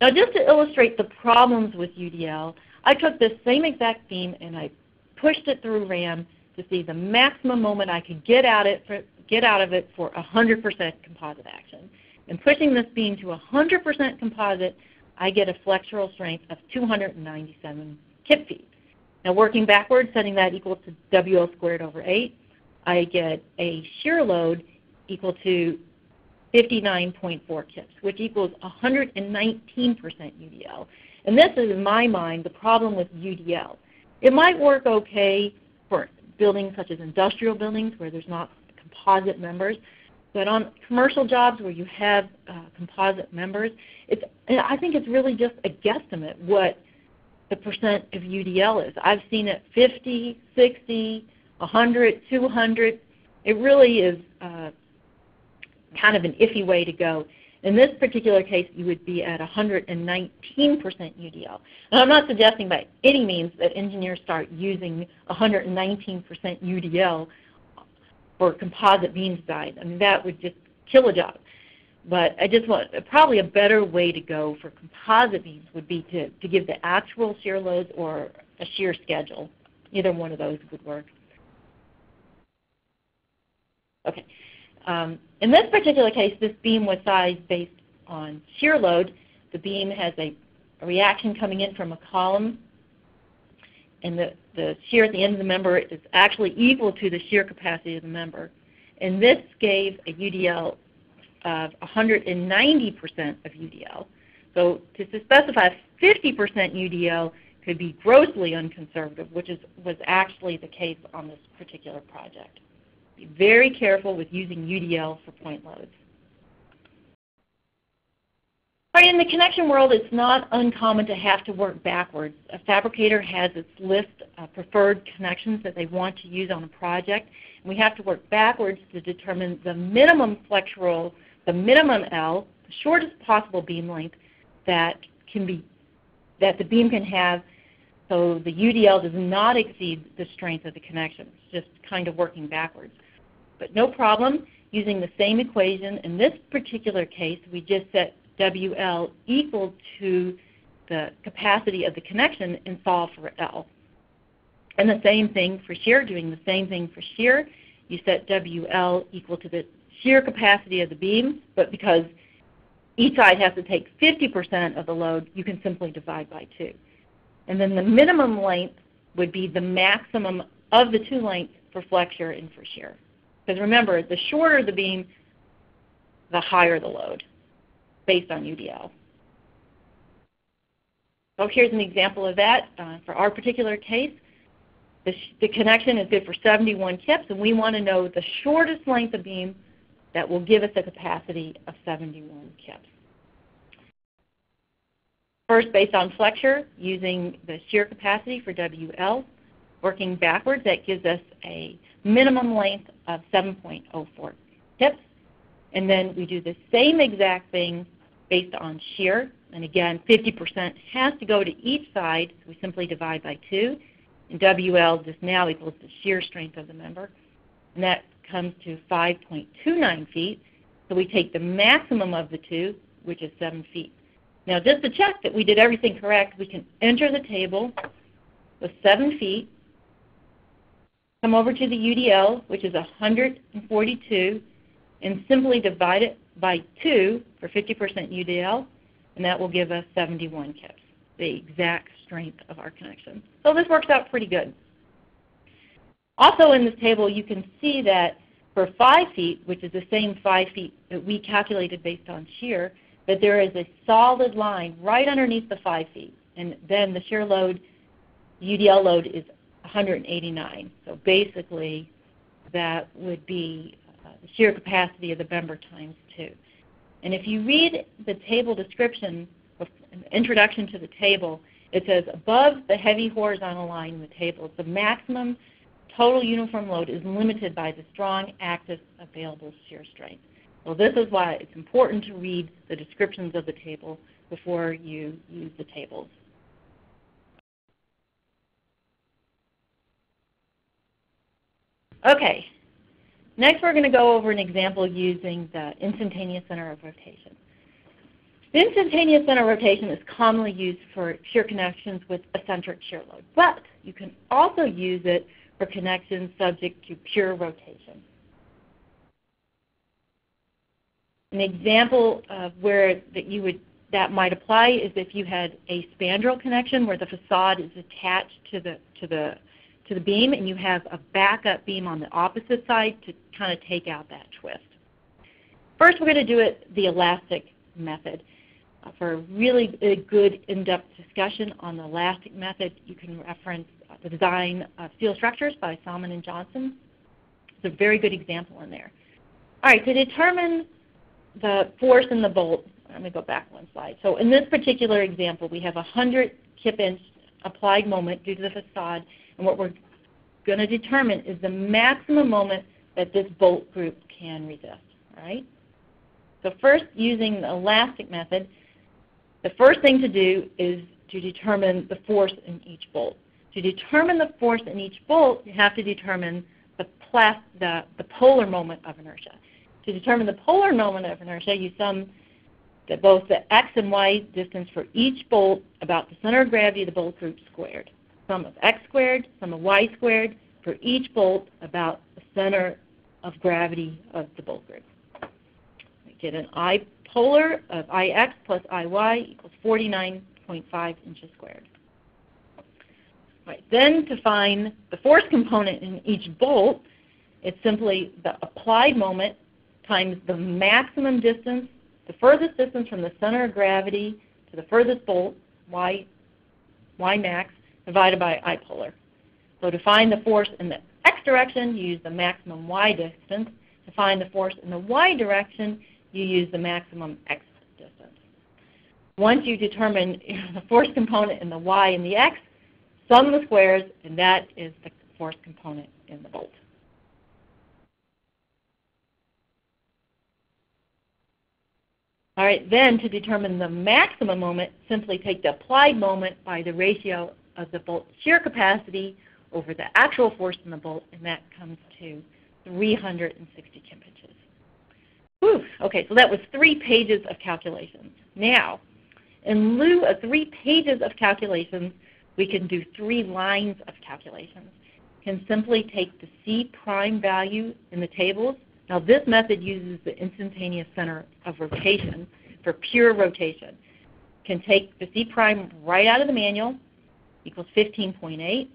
Now just to illustrate the problems with UDL, I took this same exact theme and I pushed it through RAM to see the maximum moment I could get out, it for, get out of it for 100% composite action. And pushing this beam to 100% composite, I get a flexural strength of 297 kip feet. Now working backwards, setting that equal to WL squared over 8, I get a shear load equal to 59.4 kips, which equals 119% UDL. And this is, in my mind, the problem with UDL. It might work okay for buildings such as industrial buildings where there's not composite members, but on commercial jobs where you have uh, composite members, it's, I think it's really just a guesstimate what the percent of UDL is. I've seen it 50, 60, 100, 200. It really is uh, kind of an iffy way to go. In this particular case, you would be at 119% UDL. And I'm not suggesting by any means that engineers start using 119% UDL for composite beam design. I mean, that would just kill a job. But I just want probably a better way to go for composite beams would be to, to give the actual shear loads or a shear schedule. Either one of those would work. Okay. Um, in this particular case, this beam was sized based on shear load. The beam has a, a reaction coming in from a column, and the, the shear at the end of the member is actually equal to the shear capacity of the member. And this gave a UDL of 190% of UDL. So to specify 50% UDL could be grossly unconservative, which is, was actually the case on this particular project. Be very careful with using UDL for point loads. Right, in the connection world, it's not uncommon to have to work backwards. A fabricator has its list of preferred connections that they want to use on a project. And we have to work backwards to determine the minimum flexural, the minimum L, the shortest possible beam length that can be that the beam can have so the UDL does not exceed the strength of the connection. It's just kind of working backwards. But no problem, using the same equation, in this particular case, we just set WL equal to the capacity of the connection and solve for L. And the same thing for shear, doing the same thing for shear. You set WL equal to the shear capacity of the beam, but because each side has to take 50% of the load, you can simply divide by 2. And then the minimum length would be the maximum of the two lengths for flexure and for shear. Because remember, the shorter the beam, the higher the load based on UDL. So here's an example of that. Uh, for our particular case, the, the, connection is good for 71 kips, and we want to know the shortest length of beam that will give us a capacity of 71 kips. First, based on flexure, using the shear capacity for WL, working backwards, that gives us a minimum length of 7.04 kips. And then we do the same exact thing based on shear. And again, 50% has to go to each side. So we simply divide by 2. And WL just now equals the shear strength of the member. And that comes to 5.29 feet. So we take the maximum of the two, which is 7 feet. Now just to check that we did everything correct, we can enter the table with 7 feet Come over to the UDL, which is 142, and simply divide it by 2 for 50% UDL, and that will give us 71 kips, the exact strength of our connection. So this works out pretty good. Also in this table, you can see that for 5 feet, which is the same 5 feet that we calculated based on shear, that there is a solid line right underneath the 5 feet. And then the shear load, UDL load is 189. So basically, that would be uh, the shear capacity of the member times 2. And if you read the table description, introduction to the table, it says above the heavy horizontal line in the table, the maximum total uniform load is limited by the strong axis available shear strength. So this is why it's important to read the descriptions of the table before you use the tables. Okay, next we're going to go over an example using the instantaneous center of rotation. The instantaneous center of rotation is commonly used for shear connections with eccentric shear load, but you can also use it for connections subject to pure rotation. An example of where that you would that might apply is if you had a spandrel connection where the facade is attached to the to the to the beam and you have a backup beam on the opposite side to kind of take out that twist. First, we're going to do it the elastic method. Uh, for a really a good in-depth discussion on the elastic method, you can reference uh, the design of steel structures by Salmon and Johnson. It's a very good example in there. All right, to determine the force in the bolt, let me go back one slide. So in this particular example, we have 100 kip inch applied moment due to the facade, and what we're going to determine is the maximum moment that this bolt group can resist. Right? So first, using the elastic method, the first thing to do is to determine the force in each bolt. To determine the force in each bolt, you have to determine the, the, the polar moment of inertia. To determine the polar moment of inertia, you sum the, both the x and y distance for each bolt about the center of gravity of the bolt group squared. Sum of x squared, sum of y squared for each bolt about the center of gravity of the bolt group. We get an I polar of Ix plus Iy equals 49.5 inches squared. Right, then to find the force component in each bolt, it's simply the applied moment times the maximum distance, the furthest distance from the center of gravity to the furthest bolt, y, y max, divided by I polar. So to find the force in the x direction, you use the maximum y distance. To find the force in the y direction, you use the maximum x distance. Once you determine the force component in the y and the x, sum the squares, and that is the force component in the bolt. All right, then to determine the maximum moment, simply take the applied moment by the ratio of the bolt shear capacity over the actual force in the bolt, and that comes to 360 kilonewtons. Whew. Okay, so that was three pages of calculations. Now, in lieu of three pages of calculations, we can do three lines of calculations. We can simply take the C prime value in the tables. Now this method uses the instantaneous center of rotation for pure rotation. Can take the C prime right out of the manual, equals 15.8.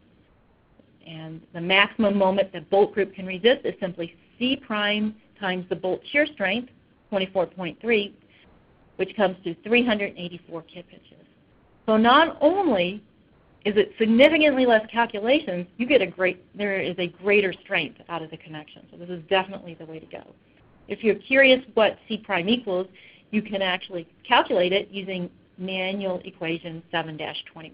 And the maximum moment that bolt group can resist is simply C prime times the bolt shear strength, 24.3, which comes to 384 kip inches. So not only is it significantly less calculations, you get a great, there is a greater strength out of the connection. So this is definitely the way to go. If you're curious what C prime equals, you can actually calculate it using manual equation 7-21.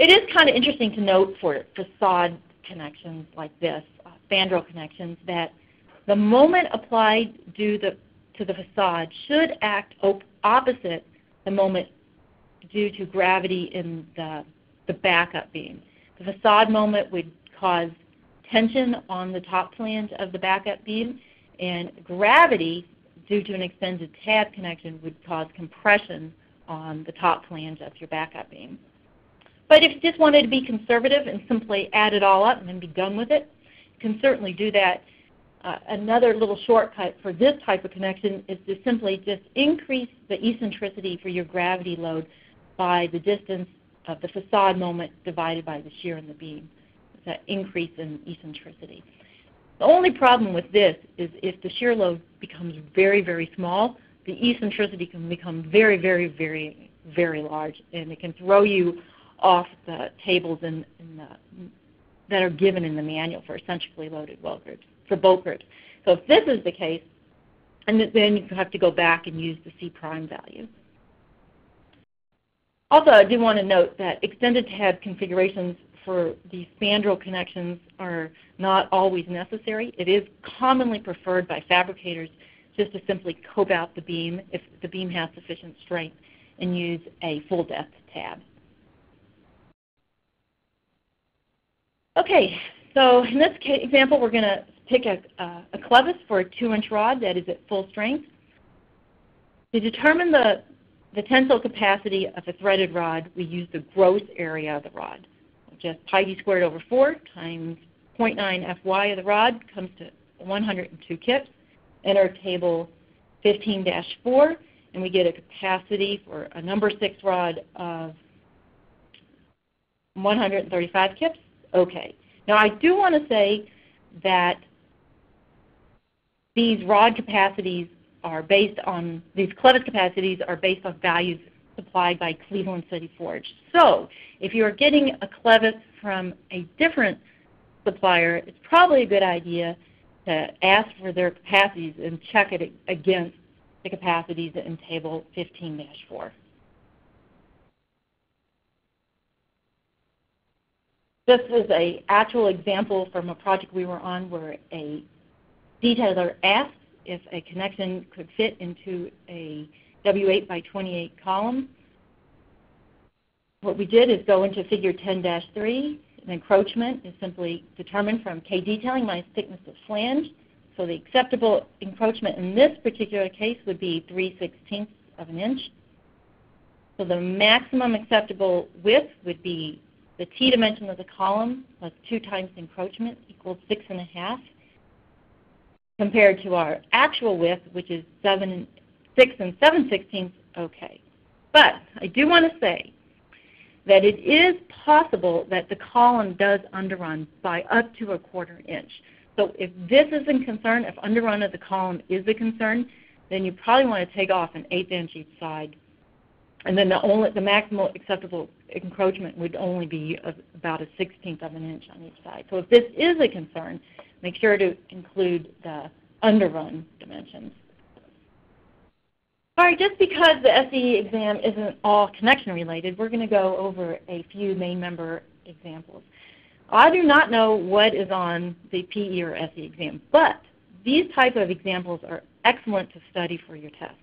It is kind of interesting to note for facade connections like this, uh, spandrel connections, that the moment applied due the, to the facade should act opposite the moment due to gravity in the, the backup beam. The facade moment would cause tension on the top flange of the backup beam, and gravity due to an extended tab connection would cause compression on the top flange of your backup beam. But if you just wanted to be conservative and simply add it all up and then be done with it, you can certainly do that. Uh, another little shortcut for this type of connection is to simply just increase the eccentricity for your gravity load by the distance of the facade moment divided by the shear in the beam. It's that increase in eccentricity. The only problem with this is if the shear load becomes very, very small, the eccentricity can become very, very, very, very large, and it can throw you off the tables in, in the, that are given in the manual for eccentrically loaded weld groups, for bolt groups. So if this is the case, and then you have to go back and use the C prime value. Also, I do want to note that extended tab configurations for these spandrel connections are not always necessary. It is commonly preferred by fabricators just to simply cope out the beam if the beam has sufficient strength and use a full depth tab. Okay, so in this example, we're going to pick a, a clevis for a 2-inch rod that is at full strength. To determine the, the tensile capacity of a threaded rod, we use the gross area of the rod. Just pi d squared over 4 times 0.9 Fy of the rod comes to 102 kips. Enter table 15-4, and we get a capacity for a number 6 rod of 135 kips. Okay. Now I do want to say that these rod capacities are based on, these clevis capacities are based on values supplied by Cleveland City Forge. So if you are getting a clevis from a different supplier, it's probably a good idea to ask for their capacities and check it against the capacities in Table 15-4. This is an actual example from a project we were on where a detailer asked if a connection could fit into a W8 by 28 column. What we did is go into figure 10-3. An encroachment is simply determined from K detailing minus thickness of flange. So the acceptable encroachment in this particular case would be 3 16ths of an inch. So the maximum acceptable width would be the T dimension of the column plus 2 times encroachment equals 6.5 compared to our actual width, which is 7, 6 and 7 sixteenths, okay. But I do want to say that it is possible that the column does underrun by up to a quarter inch. So if this is a concern, if underrun of the column is a concern, then you probably want to take off an eighth inch each side. And then the, only, the maximum acceptable encroachment would only be about a sixteenth of an inch on each side. So if this is a concern, make sure to include the underrun dimensions. All right, just because the SE exam isn't all connection related, we're going to go over a few main member examples. I do not know what is on the PE or SE exam, but these type of examples are excellent to study for your test.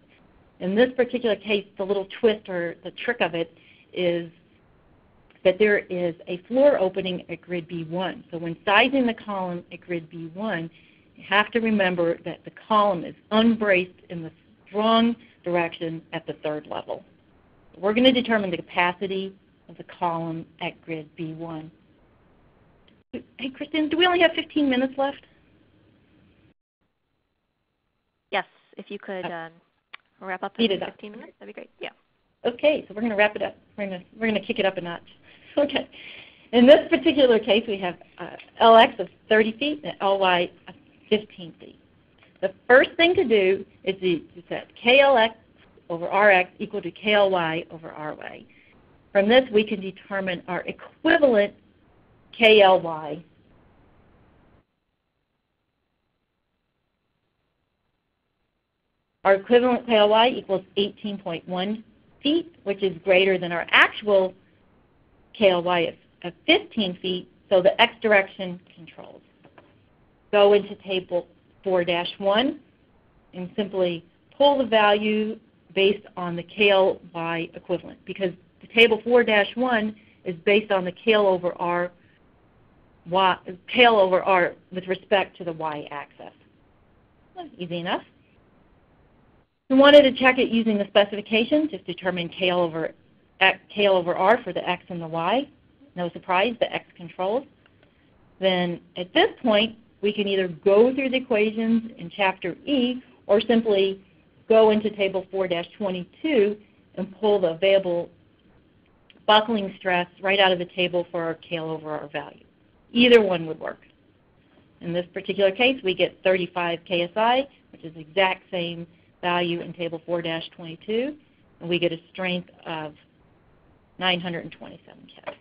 In this particular case, the little twist or the trick of it is that there is a floor opening at grid B1. So when sizing the column at grid B1, you have to remember that the column is unbraced in the strong direction at the third level. We're going to determine the capacity of the column at grid B1. Hey, Kristen, do we only have 15 minutes left? Yes, if you could um, wrap up in 15 minutes, that'd be great. Yeah. Okay, so we're going to wrap it up. We're going to, we're going to kick it up a notch. Okay. In this particular case, we have uh, Lx of 30 feet and Ly of 15 feet. The first thing to do is to set KLX over Rx equal to KLY over Ry. From this, we can determine our equivalent KLY. Our equivalent KLY equals 18.1 feet, which is greater than our actual KLY of, of 15 feet, so the x direction controls. Go into table 4-1 and simply pull the value based on the KLY equivalent because the table 4-1 is based on the KL over R y, over R with respect to the y-axis. Easy enough. We wanted to check it using the specification, just determine KL over, KL over R for the X and the Y. No surprise, the X controls. Then at this point, we can either go through the equations in Chapter E or simply go into Table 4-22 and pull the available buckling stress right out of the table for our KL over R value. Either one would work. In this particular case, we get 35 KSI, which is the exact same value in Table 4-22, and we get a strength of 927 K.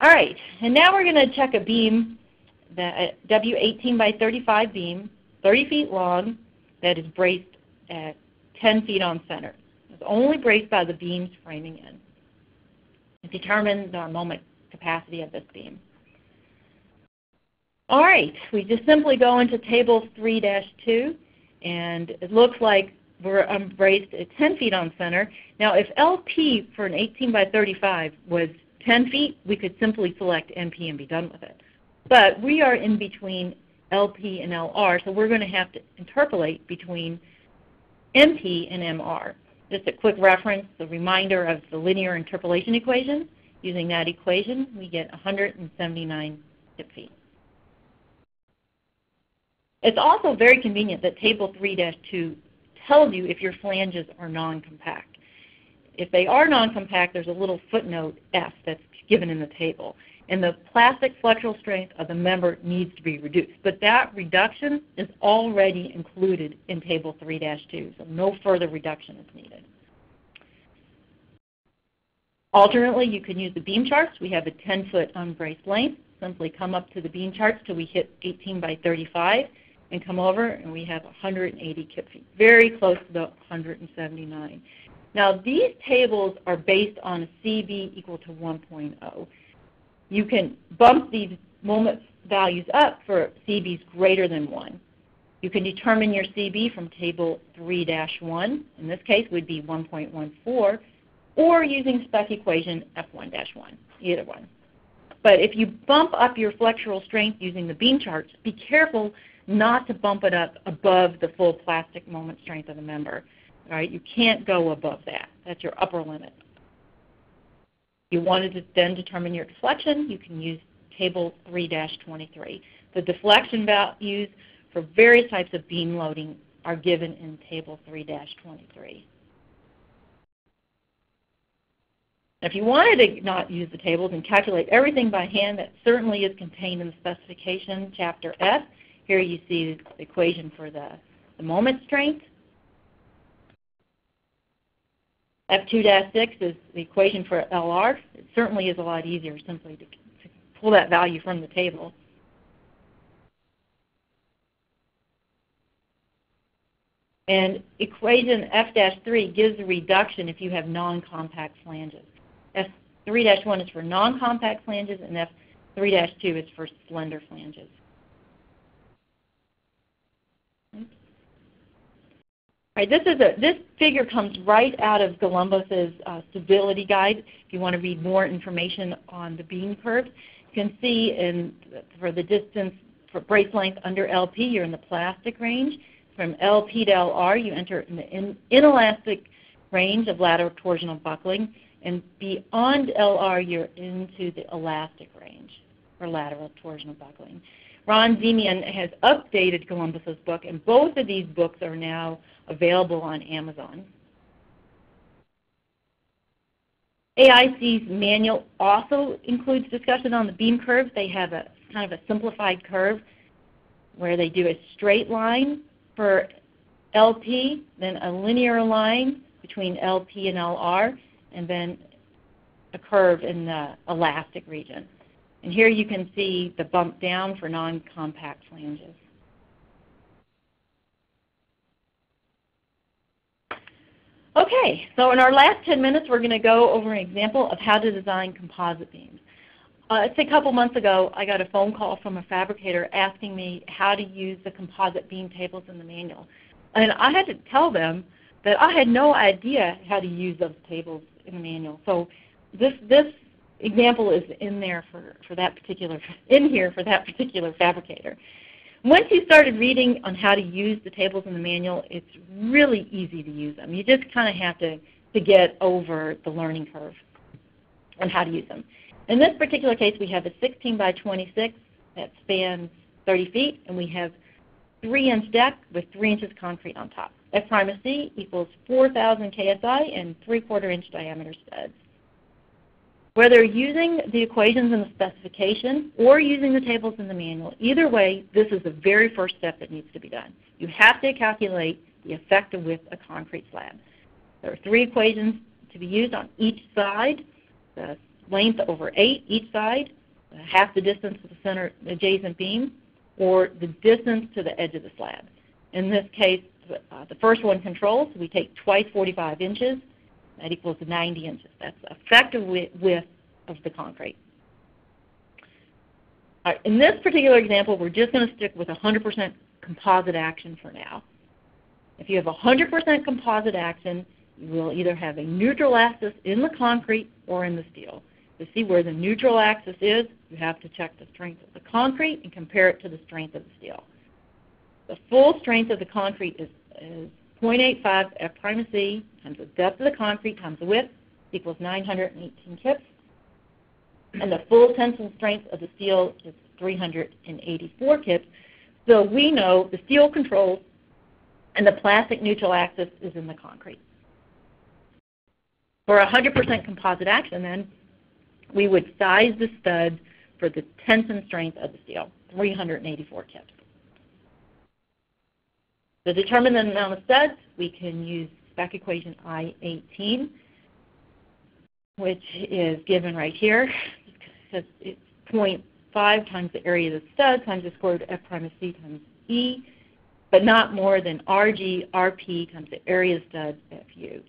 All right, and now we're going to check a beam, the uh, W18 by 35 beam, 30 feet long, that is braced at 10 feet on center. It's only braced by the beam's framing in. It determines our moment capacity of this beam. All right, we just simply go into table 3-2, and it looks like we're braced at 10 feet on center. Now, if LP for an 18 by 35 was 10 feet, we could simply select MP and be done with it. But we are in between LP and LR, so we're going to have to interpolate between MP and MR. Just a quick reference, the reminder of the linear interpolation equation. Using that equation, we get 179 kip feet. It's also very convenient that Table 3-2 tells you if your flanges are non-compact. If they are non-compact, there's a little footnote F that's given in the table. And the plastic flexural strength of the member needs to be reduced. But that reduction is already included in Table 3-2, so no further reduction is needed. Alternately, you can use the beam charts. We have a 10-foot unbraced length. Simply come up to the beam charts till we hit 18 by 35 and come over and we have 180 kip feet, very close to the 179. Now these tables are based on a CB equal to 1.0. You can bump these moment values up for CBs greater than 1. You can determine your CB from table 3-1. In this case would be 1.14 or using spec equation F1-1, either one. But if you bump up your flexural strength using the beam charts, be careful not to bump it up above the full plastic moment strength of the member. All right, you can't go above that. That's your upper limit. You wanted to then determine your deflection, you can use table 3-23. The deflection values for various types of beam loading are given in table 3-23. If you wanted to not use the tables and calculate everything by hand, that certainly is contained in the specification, chapter F. Here you see the equation for the, the moment strength. F2-6 is the equation for LR. It certainly is a lot easier simply to, to pull that value from the table. And equation F-3 gives a reduction if you have non-compact flanges. F3-1 is for non-compact flanges, and F3-2 is for slender flanges. Right, this, is a, this figure comes right out of Galambos's uh, stability guide. If you want to read more information on the beam curves, you can see in, for the distance for brace length under LP, you're in the plastic range. From LP to LR, you enter in the in, inelastic range of lateral torsional buckling. And beyond LR, you're into the elastic range for lateral torsional buckling. Ron Ziemian has updated Galambos's book, and both of these books are now available on Amazon. AISC's manual also includes discussion on the beam curves. They have a kind of a simplified curve where they do a straight line for LP, then a linear line between LP and LR, and then a curve in the elastic region. And here you can see the bump down for non-compact flanges. Okay, so in our last 10 minutes we're going to go over an example of how to design composite beams. Uh, a couple months ago I got a phone call from a fabricator asking me how to use the composite beam tables in the manual. And I had to tell them that I had no idea how to use those tables in the manual. So this, this example is in there for, for that particular, in here for that particular fabricator. Once you started reading on how to use the tables in the manual, it's really easy to use them. You just kind of have to, to get over the learning curve on how to use them. In this particular case, we have a 16 by 26 that spans 30 feet, and we have 3-inch deck with 3 inches concrete on top. F prime C equals 4,000 KSI and 3 quarter inch diameter studs. Whether using the equations in the specification or using the tables in the manual, either way, this is the very first step that needs to be done. You have to calculate the effective width of a concrete slab. There are three equations to be used on each side, the length over 8 each side, half the distance to the center adjacent beam, or the distance to the edge of the slab. In this case, uh, the first one controls, we take twice 45 inches, that equals 90 inches. That's the effective width of the concrete. In this particular example, we're just going to stick with 100% composite action for now. If you have 100% composite action, you will either have a neutral axis in the concrete or in the steel. To see where the neutral axis is, you have to check the strength of the concrete and compare it to the strength of the steel. The full strength of the concrete is, is 0.85 F prime C times the depth of the concrete times the width equals 918 kips. And the full tensile strength of the steel is 384 kips. So we know the steel controls and the plastic neutral axis is in the concrete. For 100% composite action then, we would size the stud for the tension strength of the steel, 384 kips. To determine the amount of studs, we can use spec equation I-18, which is given right here. It's 0.5 times the area of the stud times the square root of F prime of C times E, but not more than RG, RP times the area of stud FU,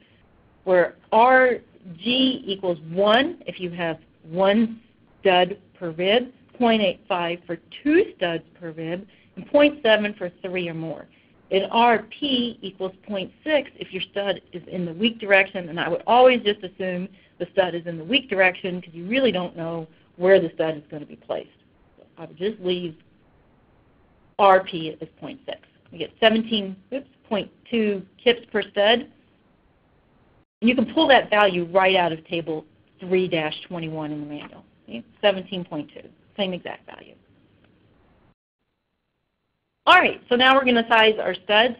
where RG equals 1 if you have one stud per rib, 0.85 for two studs per rib, and 0.7 for three or more. And RP equals 0.6 if your stud is in the weak direction, and I would always just assume the stud is in the weak direction because you really don't know where the stud is going to be placed. So I would just leave RP as 0.6. We get 17.2 kips per stud. And you can pull that value right out of table 3-21 in the manual. 17.2, same exact value. All right, so now we're going to size our studs.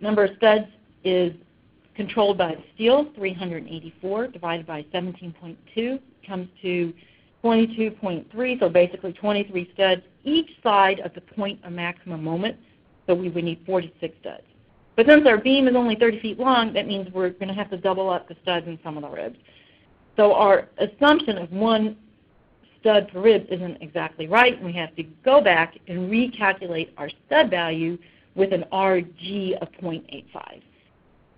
Number of studs is controlled by the steel, 384 divided by 17.2 comes to 22.3, so basically 23 studs each side of the point of maximum moment, so we would need 46 studs. But since our beam is only 30 feet long, that means we're going to have to double up the studs in some of the ribs. So our assumption of one stud per rib isn't exactly right. And we have to go back and recalculate our stud value with an RG of 0.85.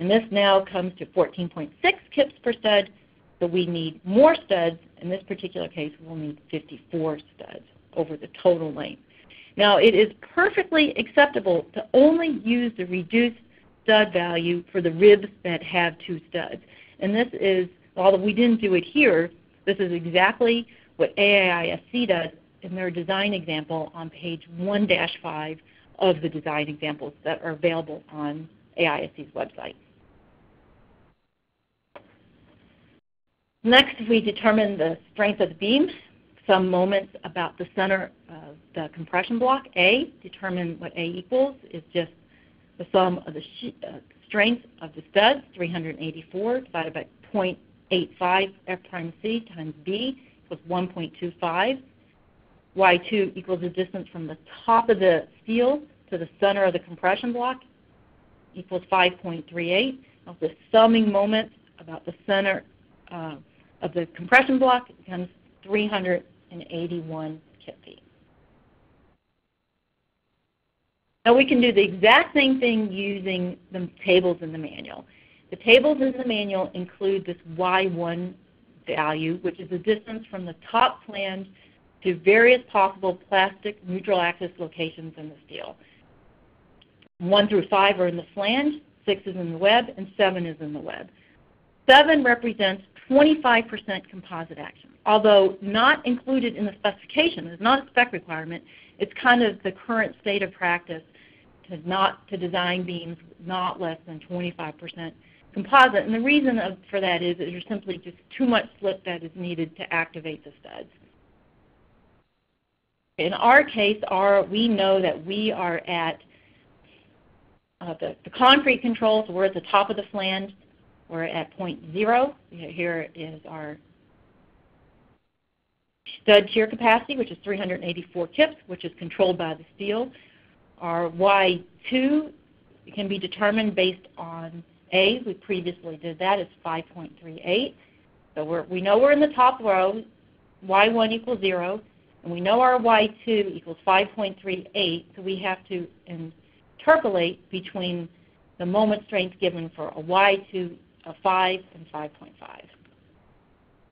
And this now comes to 14.6 kips per stud, so we need more studs. In this particular case, we'll need 54 studs over the total length. Now, it is perfectly acceptable to only use the reduced stud value for the ribs that have two studs. And this is, although we didn't do it here, this is exactly what AAISC does in their design example on page 1-5 of the design examples that are available on AISC's website. Next, we determine the strength of the beam, sum moments about the center of the compression block. A, determine what A equals is just the sum of the uh, strength of the studs, 384 divided by 0.85 F prime C times B equals 1.25. Y2 equals the distance from the top of the steel to the center of the compression block equals 5.38. Now the summing moment about the center uh, of the compression block becomes 381 kip feet. Now we can do the exact same thing using the tables in the manual. The tables in the manual include this Y1 value, which is the distance from the top flange to various possible plastic neutral axis locations in the steel. 1 through 5 are in the flange, 6 is in the web, and 7 is in the web. 7 represents 25% composite action. Although not included in the specification, it's not a spec requirement, it's kind of the current state of practice to not to design beams not less than 25% composite. And the reason of, for that is that there's simply just too much slip that is needed to activate the studs. In our case, our, we know that we are at uh, the, the concrete controls, we're at the top of the flange, we're at point zero. Here is our stud shear capacity, which is 384 kips, which is controlled by the steel. Our Y2 can be determined based on a, we previously did that, is 5.38. So we're, we know we're in the top row, y1 equals 0, and we know our y2 equals 5.38, so we have to interpolate between the moment strength given for a y2 of 5 and 5.5.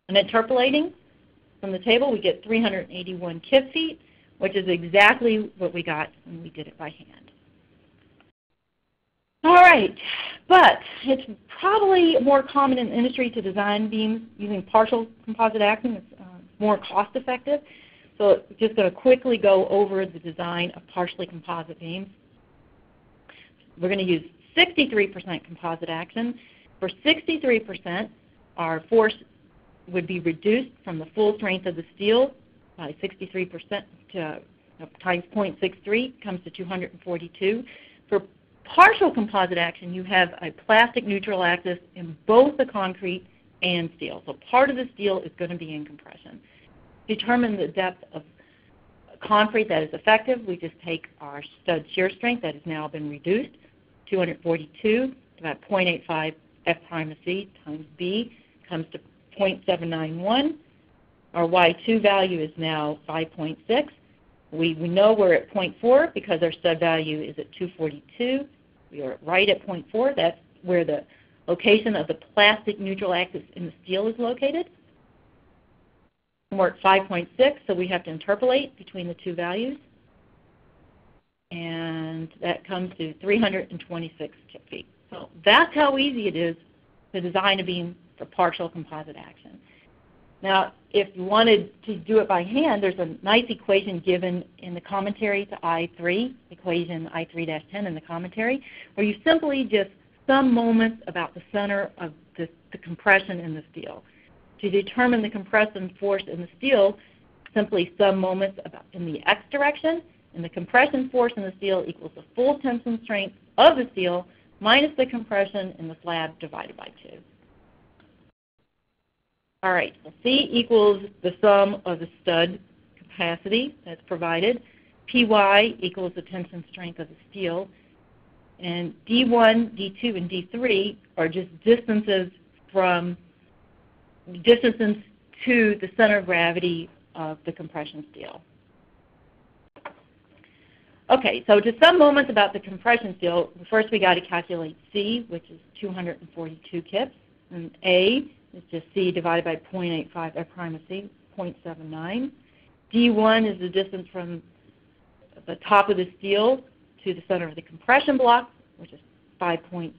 And interpolating from the table, we get 381 kip feet, which is exactly what we got when we did it by hand. All right, but it's probably more common in the industry to design beams using partial composite action. It's uh, more cost effective. So just going to quickly go over the design of partially composite beams. We're going to use 63% composite action. For 63%, our force would be reduced from the full strength of the steel by 63% to uh, times 0.63 comes to 242. For partial composite action, you have a plastic neutral axis in both the concrete and steel. So part of the steel is going to be in compression. Determine the depth of concrete that is effective. We just take our stud shear strength that has now been reduced, 242, about 0.85 F prime of C times B comes to 0.791. Our Y2 value is now 5.6. We, we know we're at 0.4 because our stud value is at 242. We are right at 0.4. That's where the location of the plastic neutral axis in the steel is located. And we're at 5.6, so we have to interpolate between the two values. And that comes to 326 kip feet. So that's how easy it is to design a beam for partial composite action. Now, if you wanted to do it by hand, there's a nice equation given in the commentary to I3, equation I3-10 in the commentary, where you simply just sum moments about the center of the, the compression in the steel. To determine the compression force in the steel, simply sum moments about in the x direction, and the compression force in the steel equals the full tension strength of the steel minus the compression in the slab divided by 2. All right, C equals the sum of the stud capacity that's provided. Py equals the tension strength of the steel. And D1, D2, and D3 are just distances from distances to the center of gravity of the compression steel. Okay, so to sum moments about the compression steel, first we got to calculate C, which is 242 kips, and A it's just C divided by 0.85 F prime of C, 0.79. D1 is the distance from the top of the steel to the center of the compression block, which is 5.6.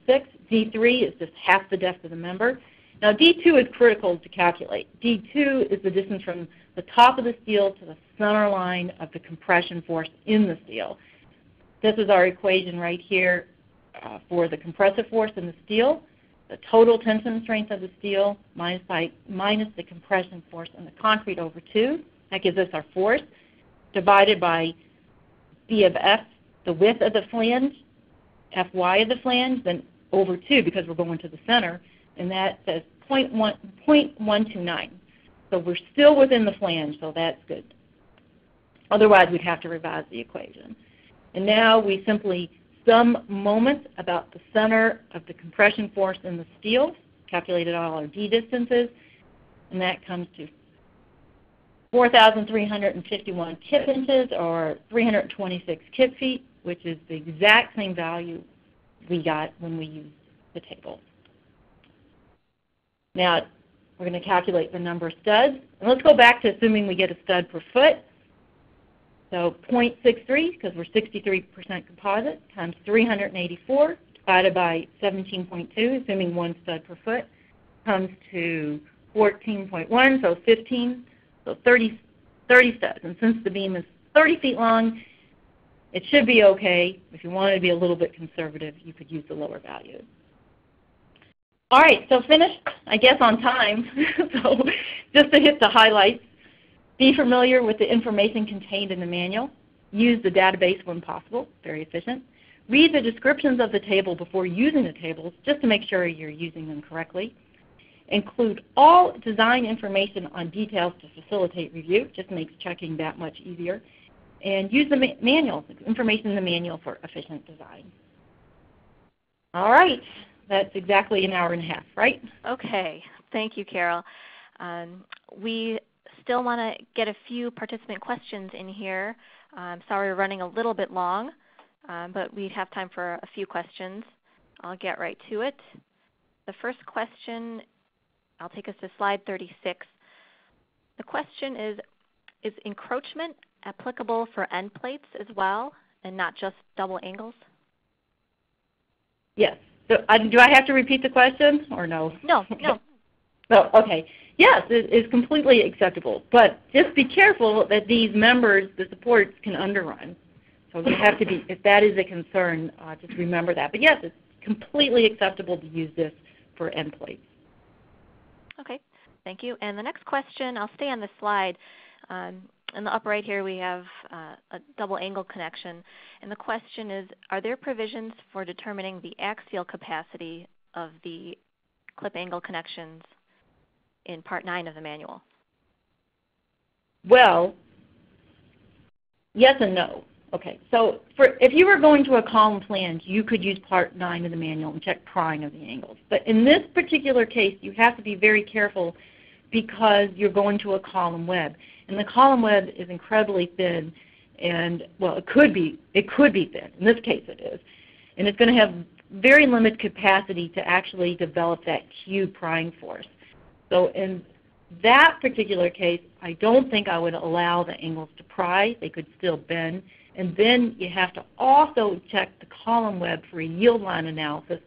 D3 is just half the depth of the member. Now D2 is critical to calculate. D2 is the distance from the top of the steel to the center line of the compression force in the steel. This is our equation right here uh, for the compressive force in the steel the total tension strength of the steel minus, by, minus the compression force in the concrete over 2. That gives us our force divided by B of F, the width of the flange, Fy of the flange, then over 2 because we're going to the center, and that says 0.1, 0.129. So we're still within the flange, so that's good. Otherwise, we'd have to revise the equation. And now we simply sum moments about the center of the compression force in the steel, calculated all our D distances, and that comes to 4,351 kip inches or 326 kip feet, which is the exact same value we got when we used the table. Now, we're going to calculate the number of studs. And let's go back to assuming we get a stud per foot. So 0.63, because we're 63% composite, times 384 divided by 17.2, assuming one stud per foot, comes to 14.1, so 15, so 30, 30 studs. And since the beam is 30 feet long, it should be okay. If you wanted to be a little bit conservative, you could use the lower value. All right, so finished, I guess, on time. so just to hit the highlights, be familiar with the information contained in the manual. Use the database when possible, very efficient. Read the descriptions of the table before using the tables just to make sure you're using them correctly. Include all design information on details to facilitate review, just makes checking that much easier. And use the ma manual, information in the manual for efficient design. All right, that's exactly an hour and a half, right? Okay, thank you, Carol. Um, we still want to get a few participant questions in here. I'm sorry we're running a little bit long, um, but we have time for a few questions. I'll get right to it. The first question, I'll take us to slide 36. The question is, is encroachment applicable for end plates as well and not just double angles? Yes. So, uh, do I have to repeat the question or no? No, no. Oh, okay. Yes, it is completely acceptable. But just be careful that these members, the supports, can underrun. So you have to be, if that is a concern, uh, just remember that. But yes, it's completely acceptable to use this for end plates. Okay, thank you. And the next question, I'll stay on the slide. Um, in the upper right here we have uh, a double angle connection. And the question is, are there provisions for determining the axial capacity of the clip angle connections in Part 9 of the manual? Well, yes and no. Okay, so for, if you were going to a column flange, you could use Part 9 of the manual and check prying of the angles. But in this particular case, you have to be very careful because you're going to a column web. And the column web is incredibly thin and, well, it could be, it could be thin. In this case it is. And it's going to have very limited capacity to actually develop that cube prying force. So in that particular case, I don't think I would allow the angles to pry. They could still bend. And then you have to also check the column web for a yield line analysis.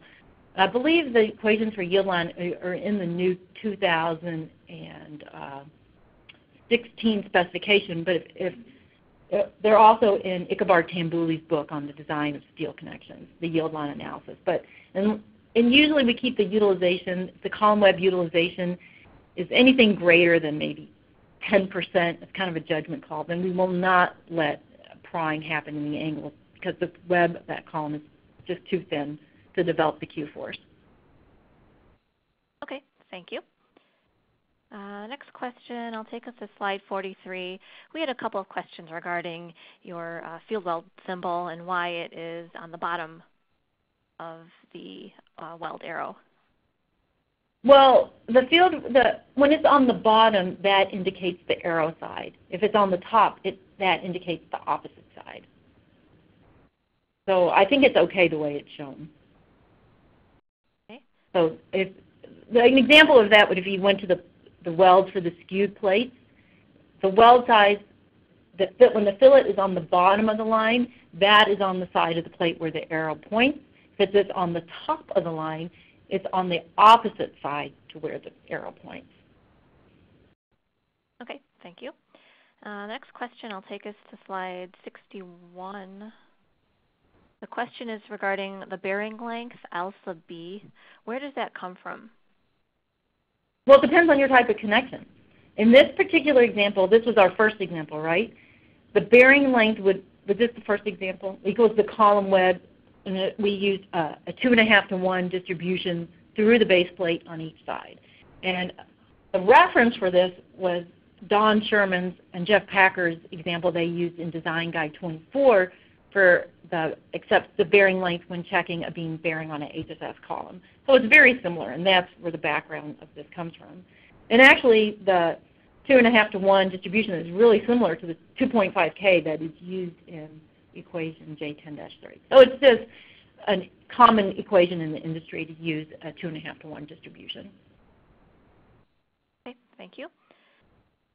I believe the equations for yield line are in the new 2016 specification, but if, if uh, they're also in Ichabod Tamboli's book on the design of steel connections, the yield line analysis. But and, and usually we keep the utilization, the column web utilization is anything greater than maybe 10%, it's kind of a judgment call, then we will not let prying happen in the angle because the web of that column is just too thin to develop the Q force. Okay, thank you. Uh, next question, I'll take us to slide 43. We had a couple of questions regarding your uh, field weld symbol and why it is on the bottom of the uh, weld arrow. Well, the field, the, when it's on the bottom, that indicates the arrow side. If it's on the top, it, that indicates the opposite side. So I think it's okay the way it's shown. Okay. So if an example of that would if you went to the, the weld for the skewed plates, the weld size, the, when the fillet is on the bottom of the line, that is on the side of the plate where the arrow points. If it's on the top of the line, it's on the opposite side to where the arrow points. Okay, thank you. Uh, next question, I'll take us to slide 61. The question is regarding the bearing length, L sub B. Where does that come from? Well, it depends on your type of connection. In this particular example, this was our first example, right? The bearing length would, was this the first example, equals the column web and we used uh, a two and a half to one distribution through the base plate on each side. And the reference for this was Don Sherman's and Jeff Packer's example they used in Design Guide 24 for the except the bearing length when checking a beam bearing on an HSS column. So it's very similar, and that's where the background of this comes from. And actually, the two and a half to one distribution is really similar to the 2.5K that is used in equation J10-3. So it's just a common equation in the industry to use a 2.5 to 1 distribution. Okay, thank you.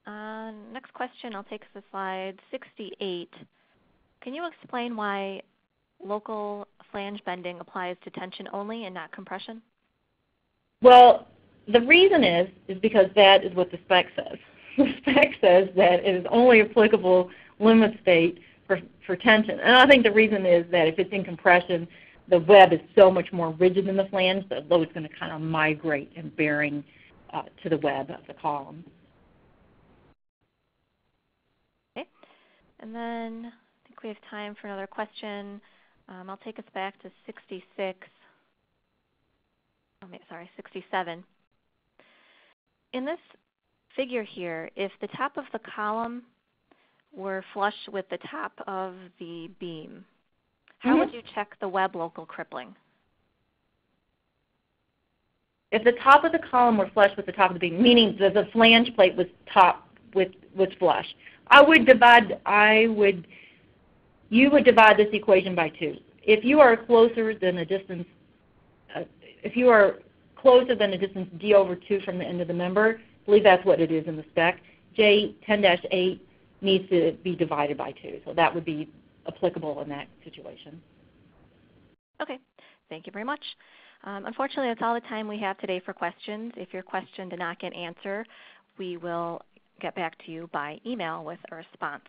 Uh, next question, I'll take us to slide 68. Can you explain why local flange bending applies to tension only and not compression? Well, the reason is is because that is what the spec says. The spec says that it is only applicable limit state for, for tension. And I think the reason is that if it's in compression, the web is so much more rigid than the flange, the load is going to kind of migrate and bearing uh, to the web of the column. Okay. And then I think we have time for another question. Um, I'll take us back to 66. Oh, sorry, 67. In this figure here, if the top of the column were flush with the top of the beam, how mm -hmm. would you check the web local crippling? If the top of the column were flush with the top of the beam, meaning that the flange plate was top with was flush, I would divide. I would. You would divide this equation by two. If you are closer than a distance, uh, if you are closer than a distance d over 2 from the end of the member, I believe that's what it is in the spec. J 10-8 needs to be divided by 2. So that would be applicable in that situation. Okay. Thank you very much. Um, unfortunately, that's all the time we have today for questions. If your question did not get answered, we will get back to you by email with a response.